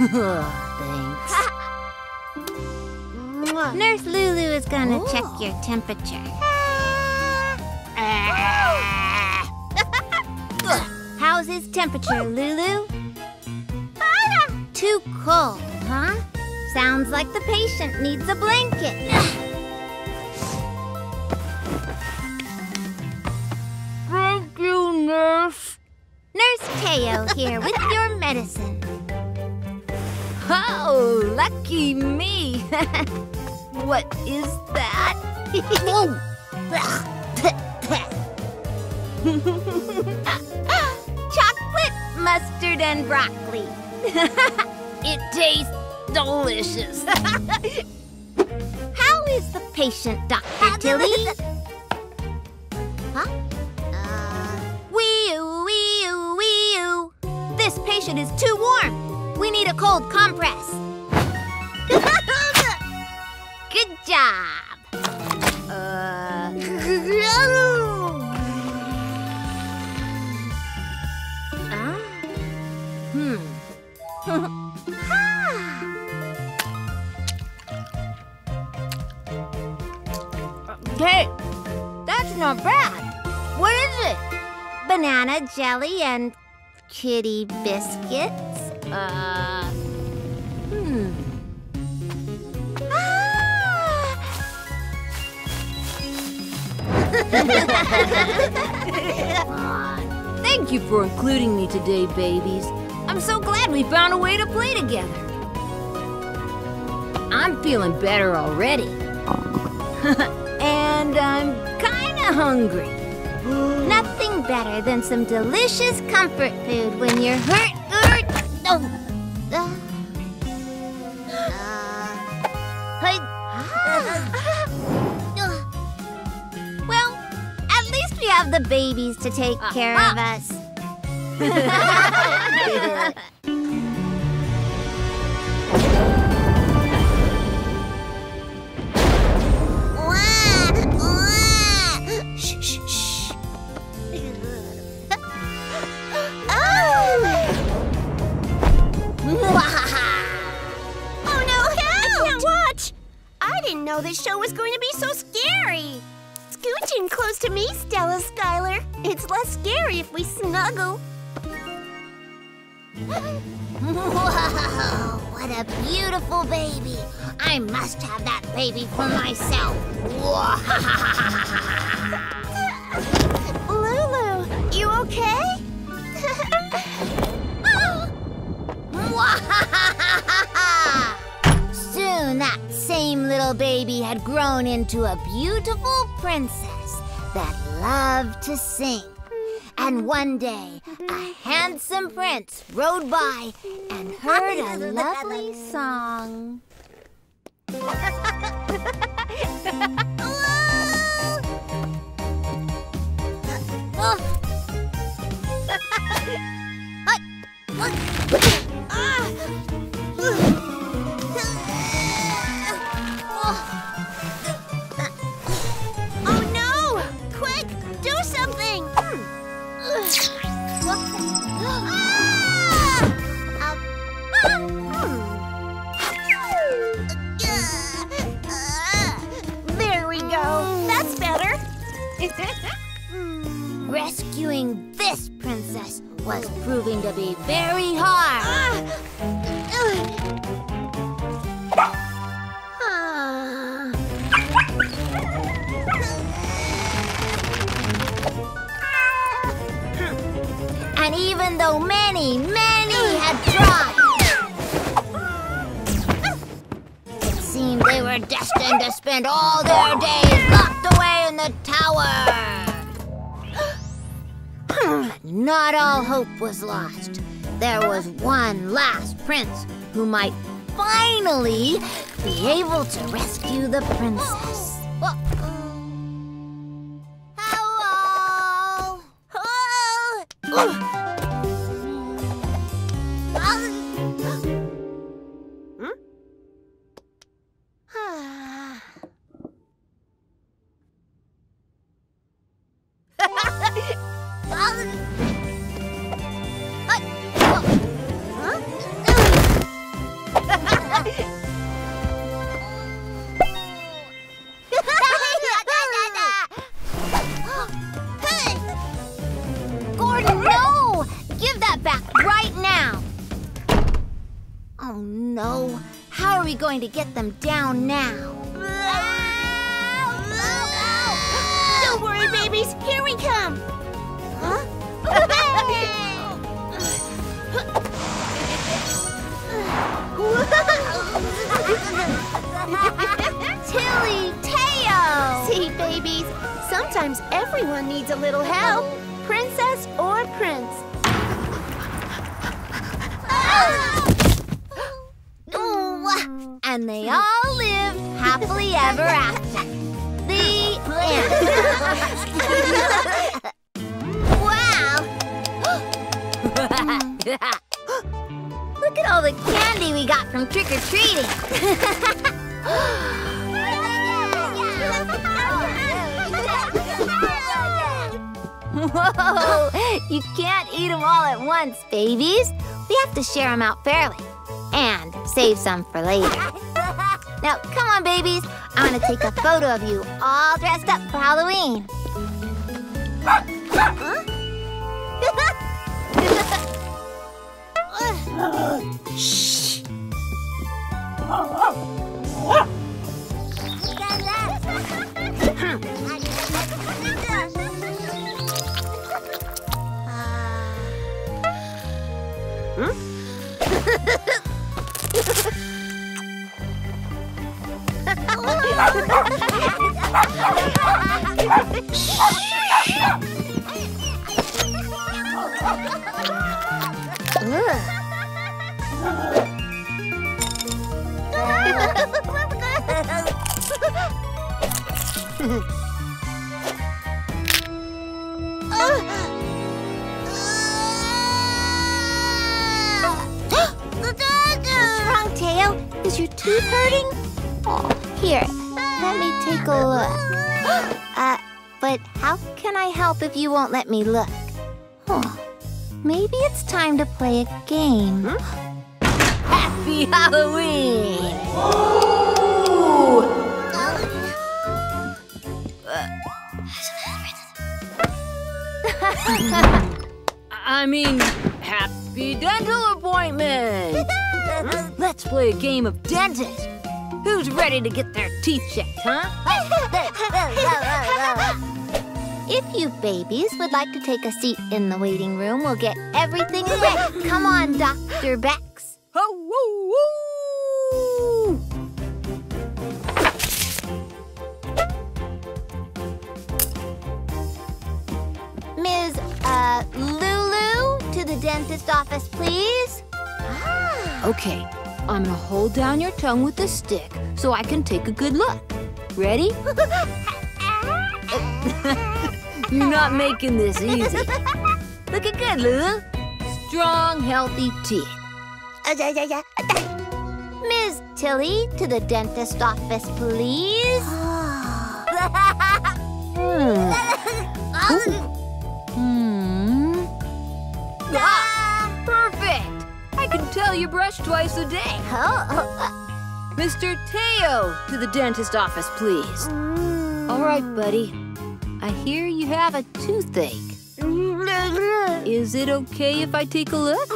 Thanks. Nurse Lulu is gonna check oh. your temperature. How's his temperature, Lulu? Too cold, huh? Sounds like the patient needs a blanket. Thank you, nurse. Nurse Teo here with your medicine. Oh, lucky me. what is that? Chocolate, mustard, and broccoli. it tastes delicious. How is the patient, Dr. Tilly? huh? Uh, wee-oo, wee-oo, wee-oo. This patient is too warm. We need a cold compress. Good job. Uh... Hmm. Hey, that's not bad. What is it? Banana jelly and kitty biscuits. Uh, hmm. Thank you for including me today, babies. I'm so glad we found a way to play together. I'm feeling better already. and I'm kinda hungry. Nothing better than some delicious comfort food when you're hurt. Well, at least we have the babies to take care of us. know this show was going to be so scary. Scooch in close to me, Stellar Skylar. It's less scary if we snuggle. Whoa, what a beautiful baby. I must have that baby for myself. Lulu, you okay? Soon that same little baby had grown into a beautiful princess that loved to sing. And one day, a handsome prince rode by and heard a lovely song. Oh. Rescuing this princess was proving to be very hard. Ah. And even though many, many had tried, it seemed they were destined to spend all their days locked away in the tower. But not all hope was lost. There was one last prince who might finally be able to rescue the princess. photo of you all dressed up for Halloween. Ah! Look? Oh, maybe it's time to play a game. Hmm? Happy Halloween! I mean, happy dental appointment! Let's play a game of dentist. Who's ready to get their teeth checked, huh? Babies would like to take a seat in the waiting room, we'll get everything ready. Come on, Dr. Bex. Ho, woo, woo! Ms. Uh, Lulu, to the dentist office, please. Okay, I'm gonna hold down your tongue with the stick so I can take a good look. Ready? You're not making this easy. Looking good, Lulu. Strong, healthy teeth. Ms. Tilly, to the dentist office, please. Hmm. Hmm. Ah, perfect. I can tell you brush twice a day. Mr. Teo, to the dentist office, please. All right, buddy. I hear you have a toothache. Is it okay if I take a look?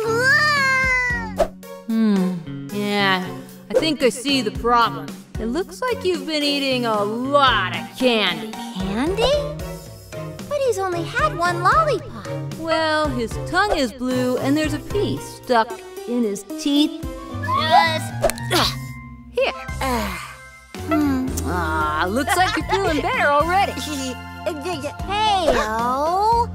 Hmm, yeah, I think I see the problem. It looks like you've been eating a lot of candy. Candy? But he's only had one lollipop. Well, his tongue is blue and there's a piece stuck in his teeth. Just here. Hmm. Ah, looks like you're feeling better already. Hey-o.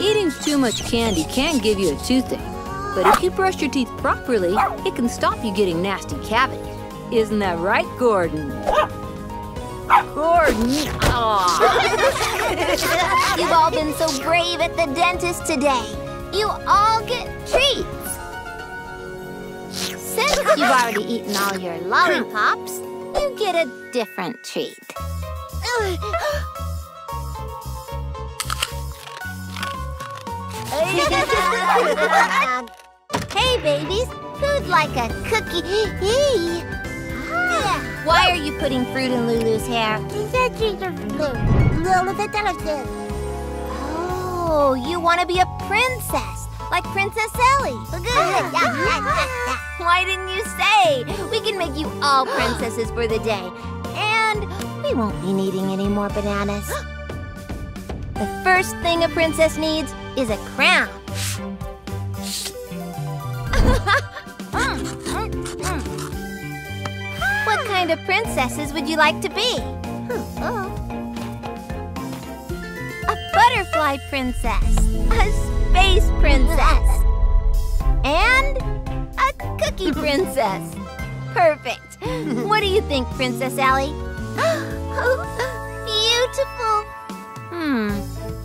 Eating too much candy can give you a toothache, but if you brush your teeth properly, it can stop you getting nasty cavities. Isn't that right, Gordon? Gordon! You've all been so brave at the dentist today. You all get treats. Since you've already eaten all your lollipops, you get a different treat. hey, babies, who'd like a cookie? Ah, why are you putting fruit in Lulu's hair? She said she's a little bit delicate. Oh, you want to be a princess, like Princess Ellie. Why didn't you say? We can make you all princesses for the day. And we won't be needing any more bananas. The first thing a princess needs is a crown. what kind of princesses would you like to be? A butterfly princess, a space princess, and a cookie princess. Perfect. What do you think, Princess Allie? Beautiful. Hmm.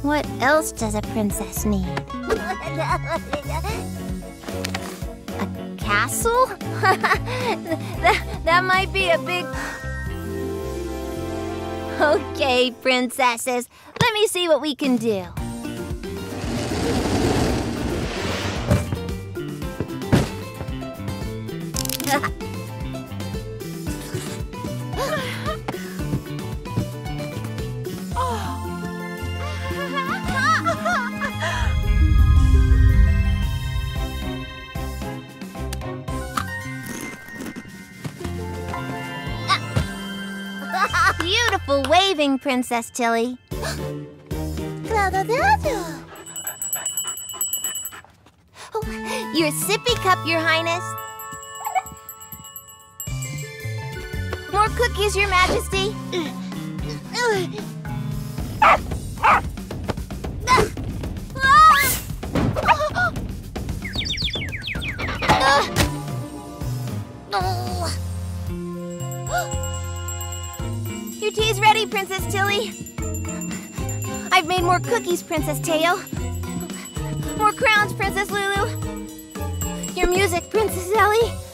What else does a princess need? A castle? that, that might be a big. Okay, princesses. Let me see what we can do. Beautiful waving, Princess Tilly. Your sippy cup, Your Highness. More cookies, Your Majesty. Your tea's ready, Princess Tilly. I've made more cookies, Princess Tail. More crowns, Princess Lulu. Your music, Princess Ellie.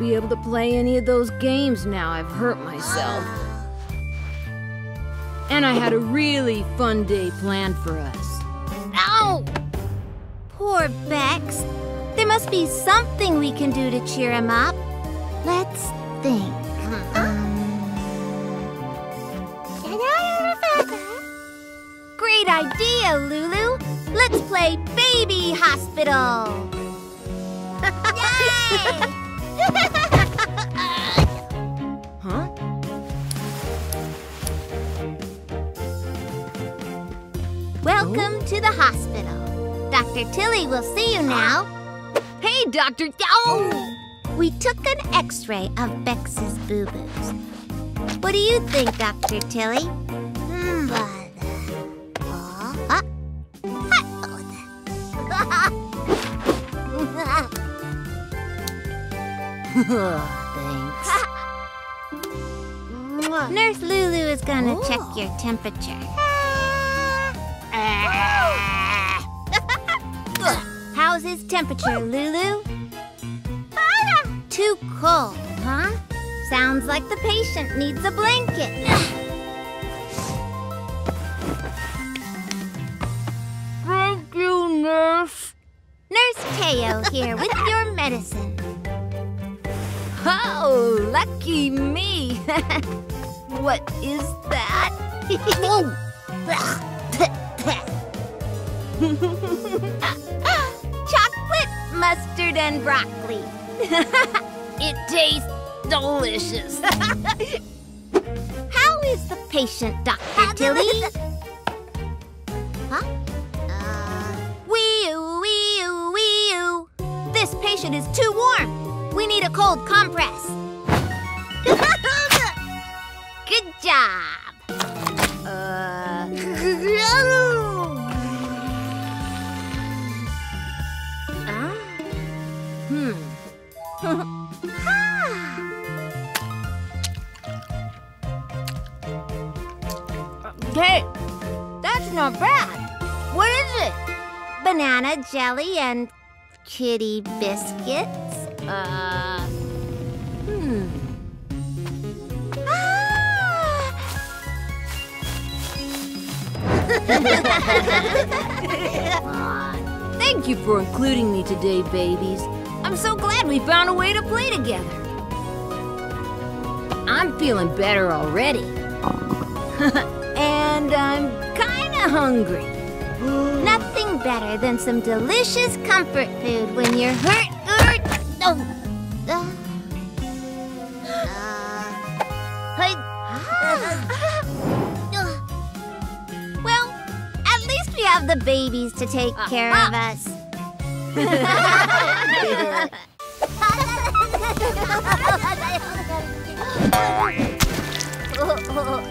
Be able to play any of those games now. I've hurt myself. And I had a really fun day planned for us. Ow! Poor Bex. There must be something we can do to cheer him up. Let's think. Um, Great idea, Lulu. Let's play Baby Hospital. Tilly will see you now. Hey, Dr. Oh! We took an x-ray of Bex's boo-boos. What do you think, Dr. Tilly? Hmm. Thanks. Nurse Lulu is gonna check your temperature. How's his temperature, Lulu? Too cold, huh? Sounds like the patient needs a blanket. Thank you, nurse. Nurse Teo here with your medicine. Oh, lucky me. what is that? Mustard, and broccoli. it tastes delicious. How is the patient, Dr. Tilly? huh? Uh, wee-oo, wee-oo, wee-oo. This patient is too warm. We need a cold compress. Good job. Hey, that's not bad. What is it? Banana jelly and kitty biscuits. Uh. Hmm. Ah! Thank you for including me today, babies. I'm so glad we found a way to play together. I'm feeling better already. and I'm kinda hungry. Nothing better than some delicious comfort food when you're hurt. hurt. Oh. Uh. Hey. well, at least we have the babies to take care of us.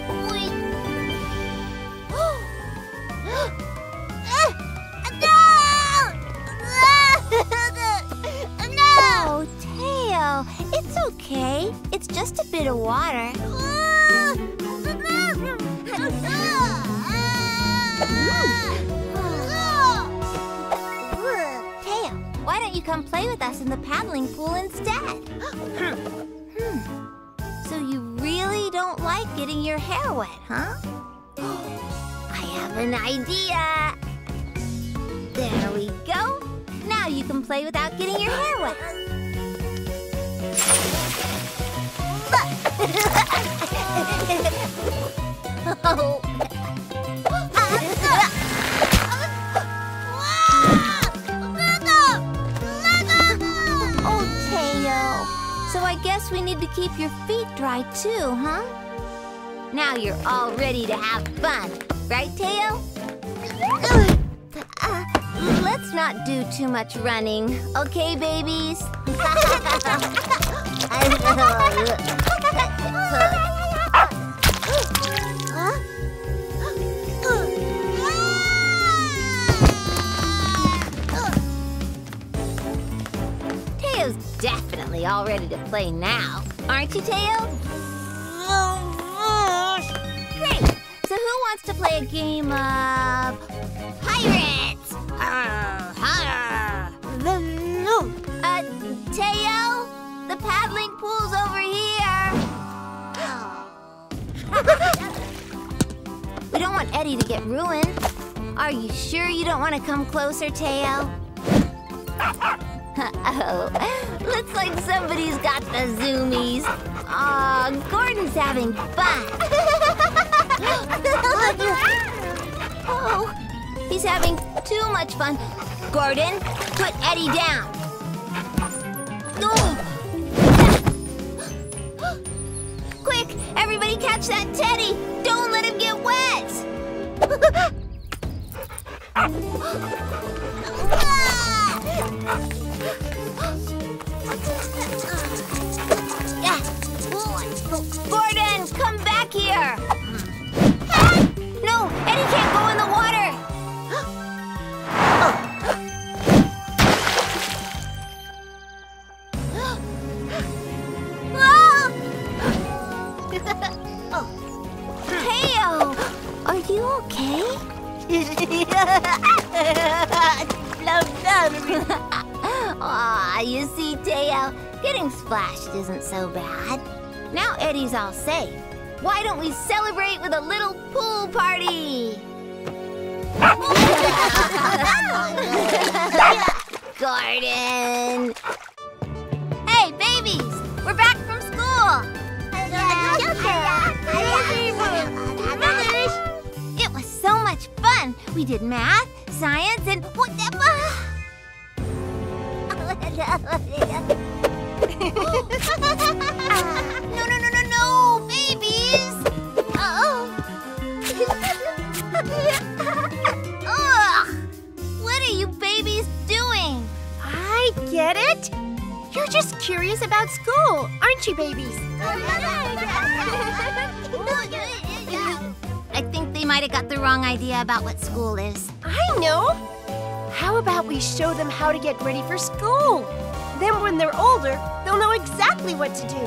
Tail, it's okay. It's just a bit of water. Tail, why don't you come play with us in the paddling pool instead? Hmm. So you really don't like getting your hair wet, huh? have an idea. There we go. Now you can play without getting your hair wet. oh. So I guess we need to keep your feet dry too, huh? Now you're all ready to have fun, right, Teo? Uh, let's not do too much running, okay, babies? Teo's definitely all ready to play now. Aren't you, Teo? Wants to play a game of pirates? Arr, arr. Uh, Teo, the paddling pool's over here. we don't want Eddie to get ruined. Are you sure you don't want to come closer, Teo? oh, looks like somebody's got the zoomies. Aw, Gordon's having fun. oh, he's having too much fun. Gordon, put Eddie down. Oh. Quick, everybody catch that teddy. Don't let him get wet. Gordon, Aw, you see, Teo, getting splashed isn't so bad. Now Eddie's all safe. Why don't we celebrate with a little pool party? Gordon! Hey, babies! We're back from school! Was so much fun! We did math, science, and whatever! no, no, no, no, no! Babies! Oh! Ugh! What are you babies doing? I get it. You're just curious about school, aren't you, babies? I think they might have got the wrong idea about what school is. I know. How about we show them how to get ready for school? Then when they're older, they'll know exactly what to do.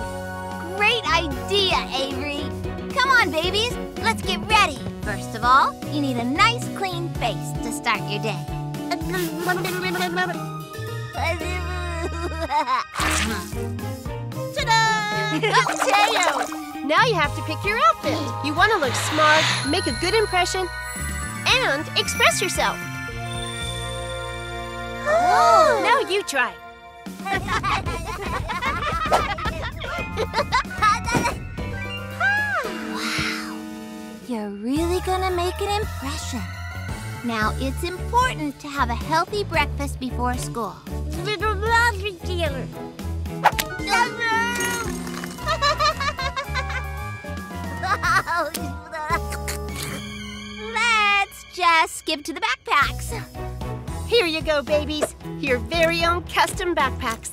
Great idea, Avery. Come on, babies. Let's get ready. First of all, you need a nice clean face to start your day. Teo! Now you have to pick your outfit. You want to look smart, make a good impression, and express yourself. Oh. Now you try. wow. You're really gonna make an impression. Now, it's important to have a healthy breakfast before school. Let's just skip to the backpacks. Here you go, babies. Your very own custom backpacks.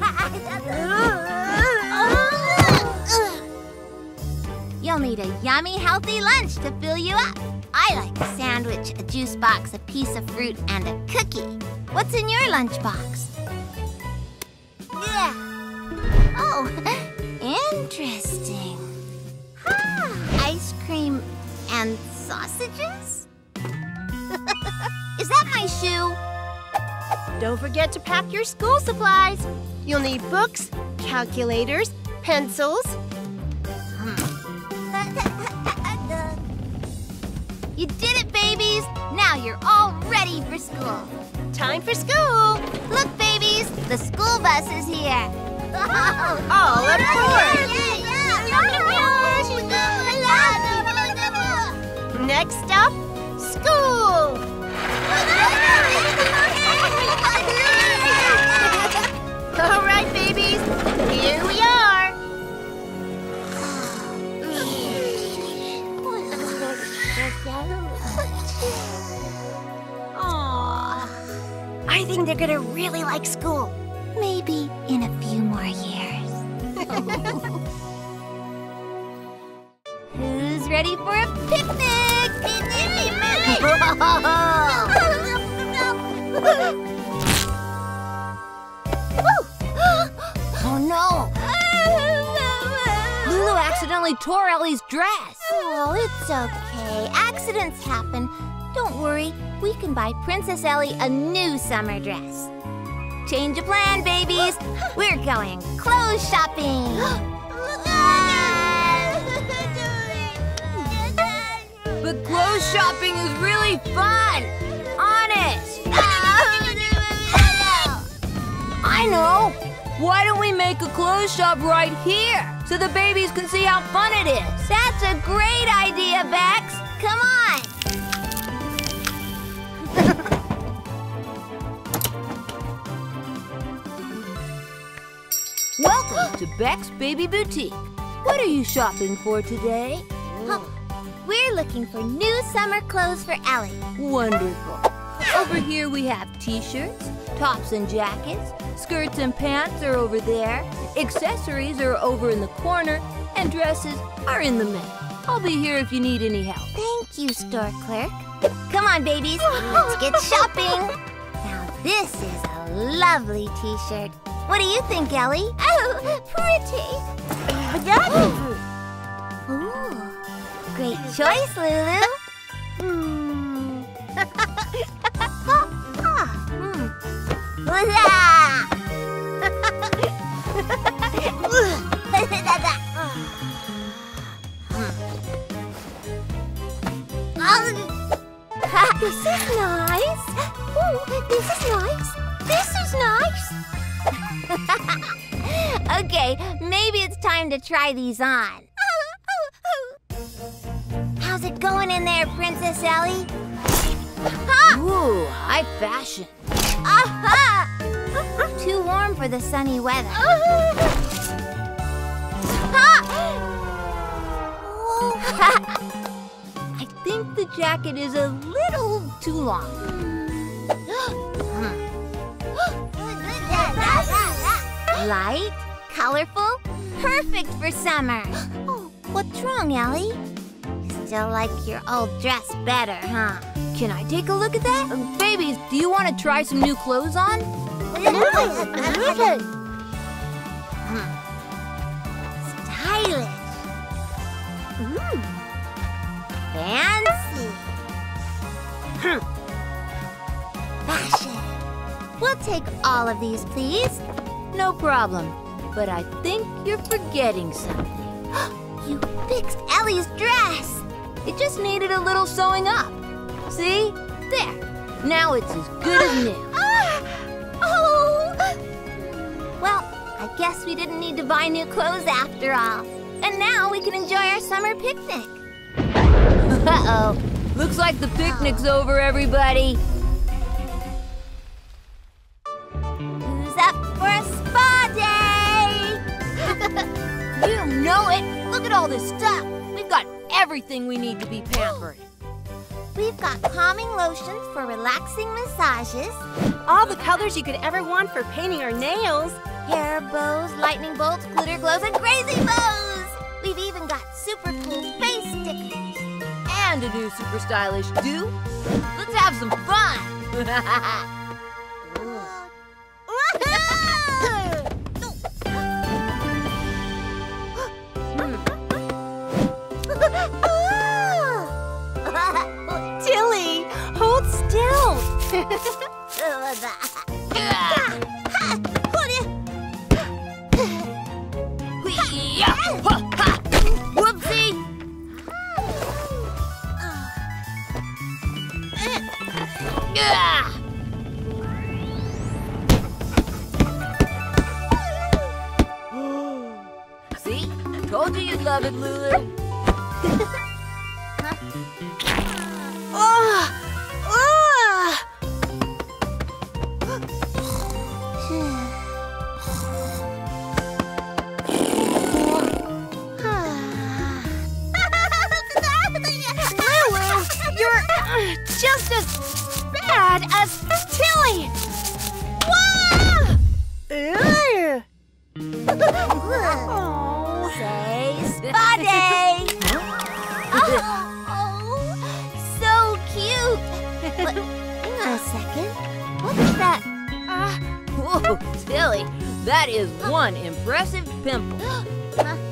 You'll need a yummy, healthy lunch to fill you up. I like a sandwich, a juice box, a piece of fruit, and a cookie. What's in your lunchbox? Yeah. Oh, interesting. Cream and sausages? Is that my shoe? Don't forget to pack your school supplies. You'll need books, calculators, pencils. Hmm. You did it, babies! Now you're all ready for school. Time for school. Look, babies, the school bus is here. Oh, all aboard. Next up, school! All right, babies, here we are. I think they're gonna really like school. Maybe in a few more years. Who's ready for a picnic? Oh no! Lulu accidentally tore Ellie's dress. Oh, it's okay. Accidents happen. Don't worry, we can buy Princess Ellie a new summer dress. Change of plan, babies. We're going clothes shopping. But clothes shopping is really fun. Honest. I know. Why don't we make a clothes shop right here so the babies can see how fun it is? That's a great idea, Bex. Come on. Welcome to Beck's Baby Boutique. What are you shopping for today? Huh. We're looking for new summer clothes for Ellie. Wonderful. Over here we have t-shirts, tops and jackets, skirts and pants are over there, accessories are over in the corner, and dresses are in the middle. I'll be here if you need any help. Thank you, store clerk. Come on, babies. Let's get shopping. Now, this is a lovely t-shirt. What do you think, Ellie? Oh, pretty. Ooh, great choice, Lulu. Hmm. this is nice. Ooh, this is nice. This is nice. okay, maybe it's time to try these on. How's it going in there, Princess Ellie? Ha! Ooh, high fashion. Aha! Too warm for the sunny weather. I think the jacket is a little too long. Light, colorful, perfect for summer. Oh, What's wrong, Ellie? You still like your old dress better, huh? Can I take a look at that? Um, uh, babies, do you want to try some new clothes on? Hmm. Stylish. Ooh. Fancy. Hmm. Fashion. We'll take all of these, please. No problem. But I think you're forgetting something. You fixed Ellie's dress. It just needed a little sewing up. See? There. Now it's as good as new. Ah! oh! Well, I guess we didn't need to buy new clothes after all. And now we can enjoy our summer picnic. Uh-oh. Looks like the picnic's oh. over, everybody. At all this stuff. We've got everything we need to be pampered. We've got calming lotions for relaxing massages, All the colors you could ever want for painting our nails. hair bows, lightning bolts, glitter glows, and crazy bows. We've even got super cool face stickers. And a new super stylish do. Let's have some fun. See? Told you you'd love it, Lulu. Just as bad as Tilly. Ugh. Say spa day! oh, so cute! But, hang on a second. What's that? Whoa, Tilly, that is one impressive pimple.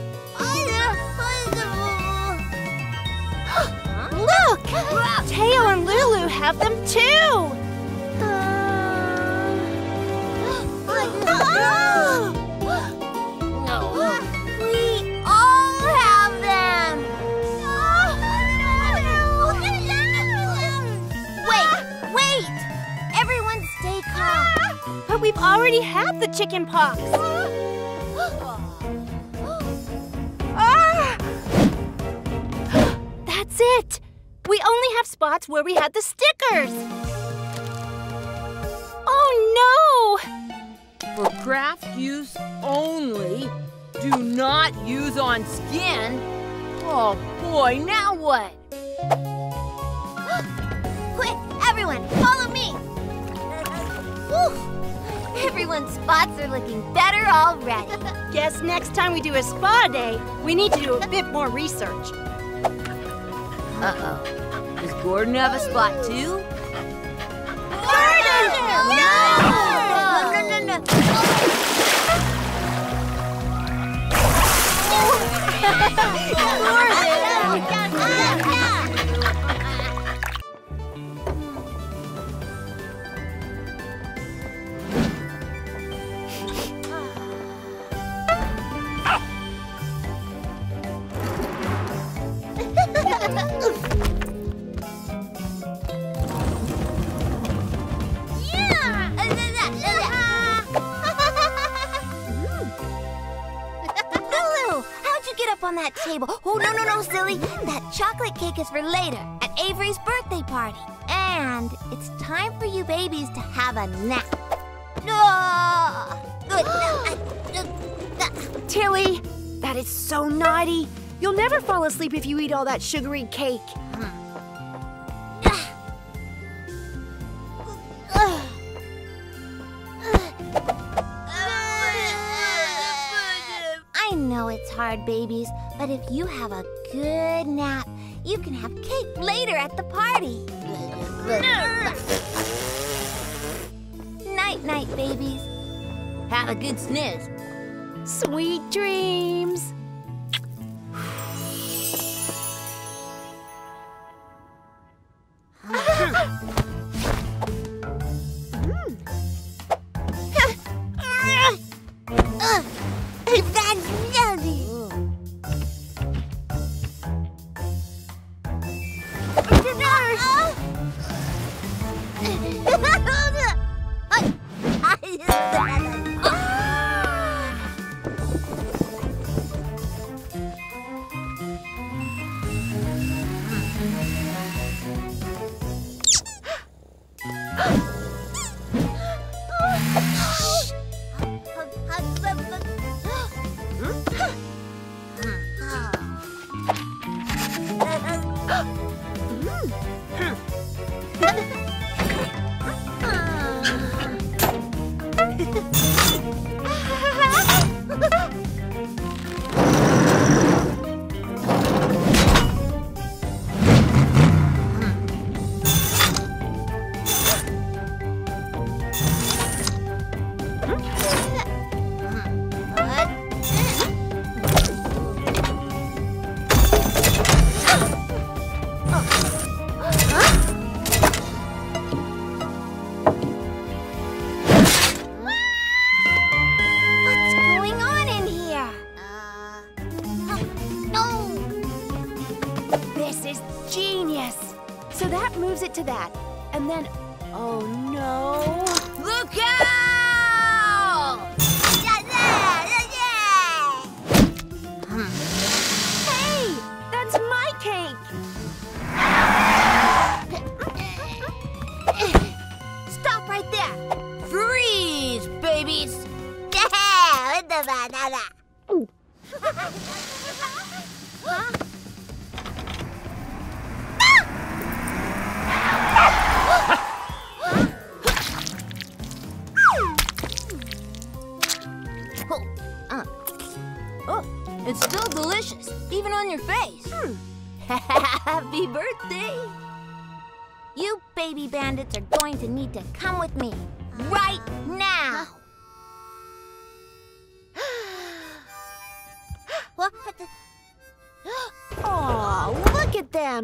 Teo and Lulu have them too! We all have them! Wait, wait! Everyone stay calm. But we've already had the chicken pox. Ah! That's it! We only have spots where we had the stickers! Oh no! For craft use only. Do not use on skin. Oh boy, now what? Quick, everyone, follow me! Whew. Everyone's spots are looking better already. Guess next time we do a spa day, we need to do a bit more research. Uh-oh. Does Gordon have a spot too? Chocolate cake is for later at Avery's birthday party. And it's time for you babies to have a nap. No! Uh, uh, Tilly, that is so naughty. You'll never fall asleep if you eat all that sugary cake. I know it's hard, babies, but if you have a good nap, you can have cake later at the party. night, night, babies. Have a good sniz. Sweet dreams.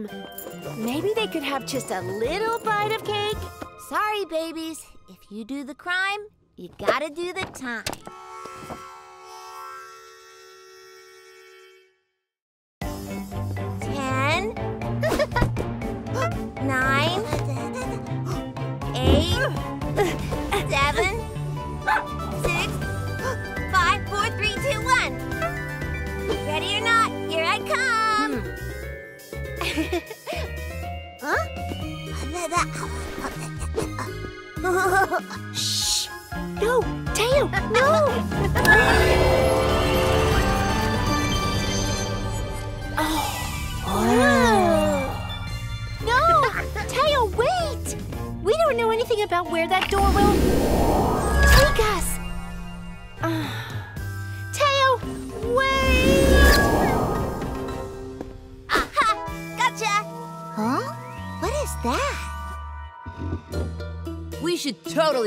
Them. Maybe they could have just a little bite of cake. Sorry, babies. If you do the crime, you gotta do the time.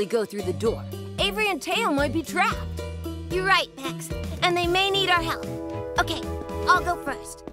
Go through the door. Avery and Tail might be trapped. You're right, Max. And they may need our help. Okay, I'll go first.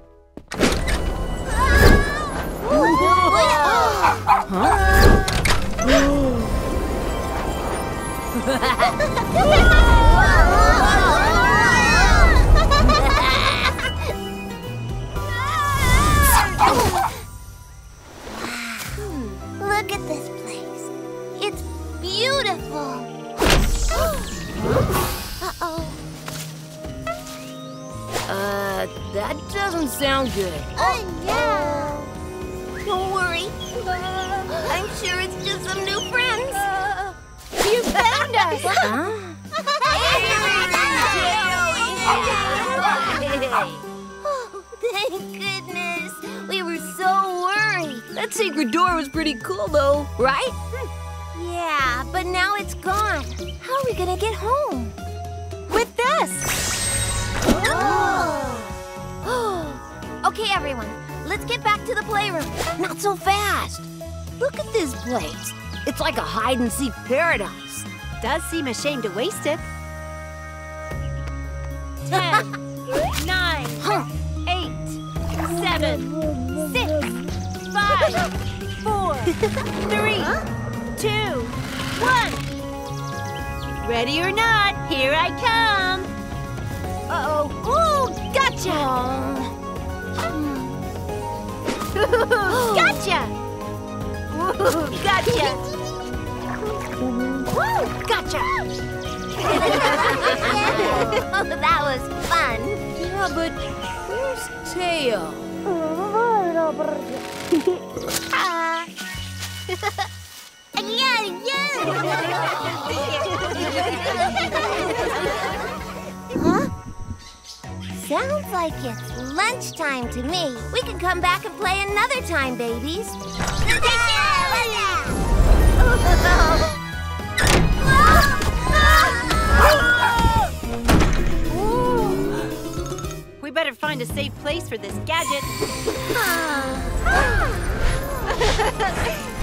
Like a hide and seek paradise. Does seem a shame to waste it. Ten, nine, eight, seven, six, five, four, three, two, one. Ready or not, here I come. Tail? Ah. yeah, yeah. huh? Sounds like it's lunchtime to me. We can come back and play another time, babies. Find a safe place for this gadget. Ah.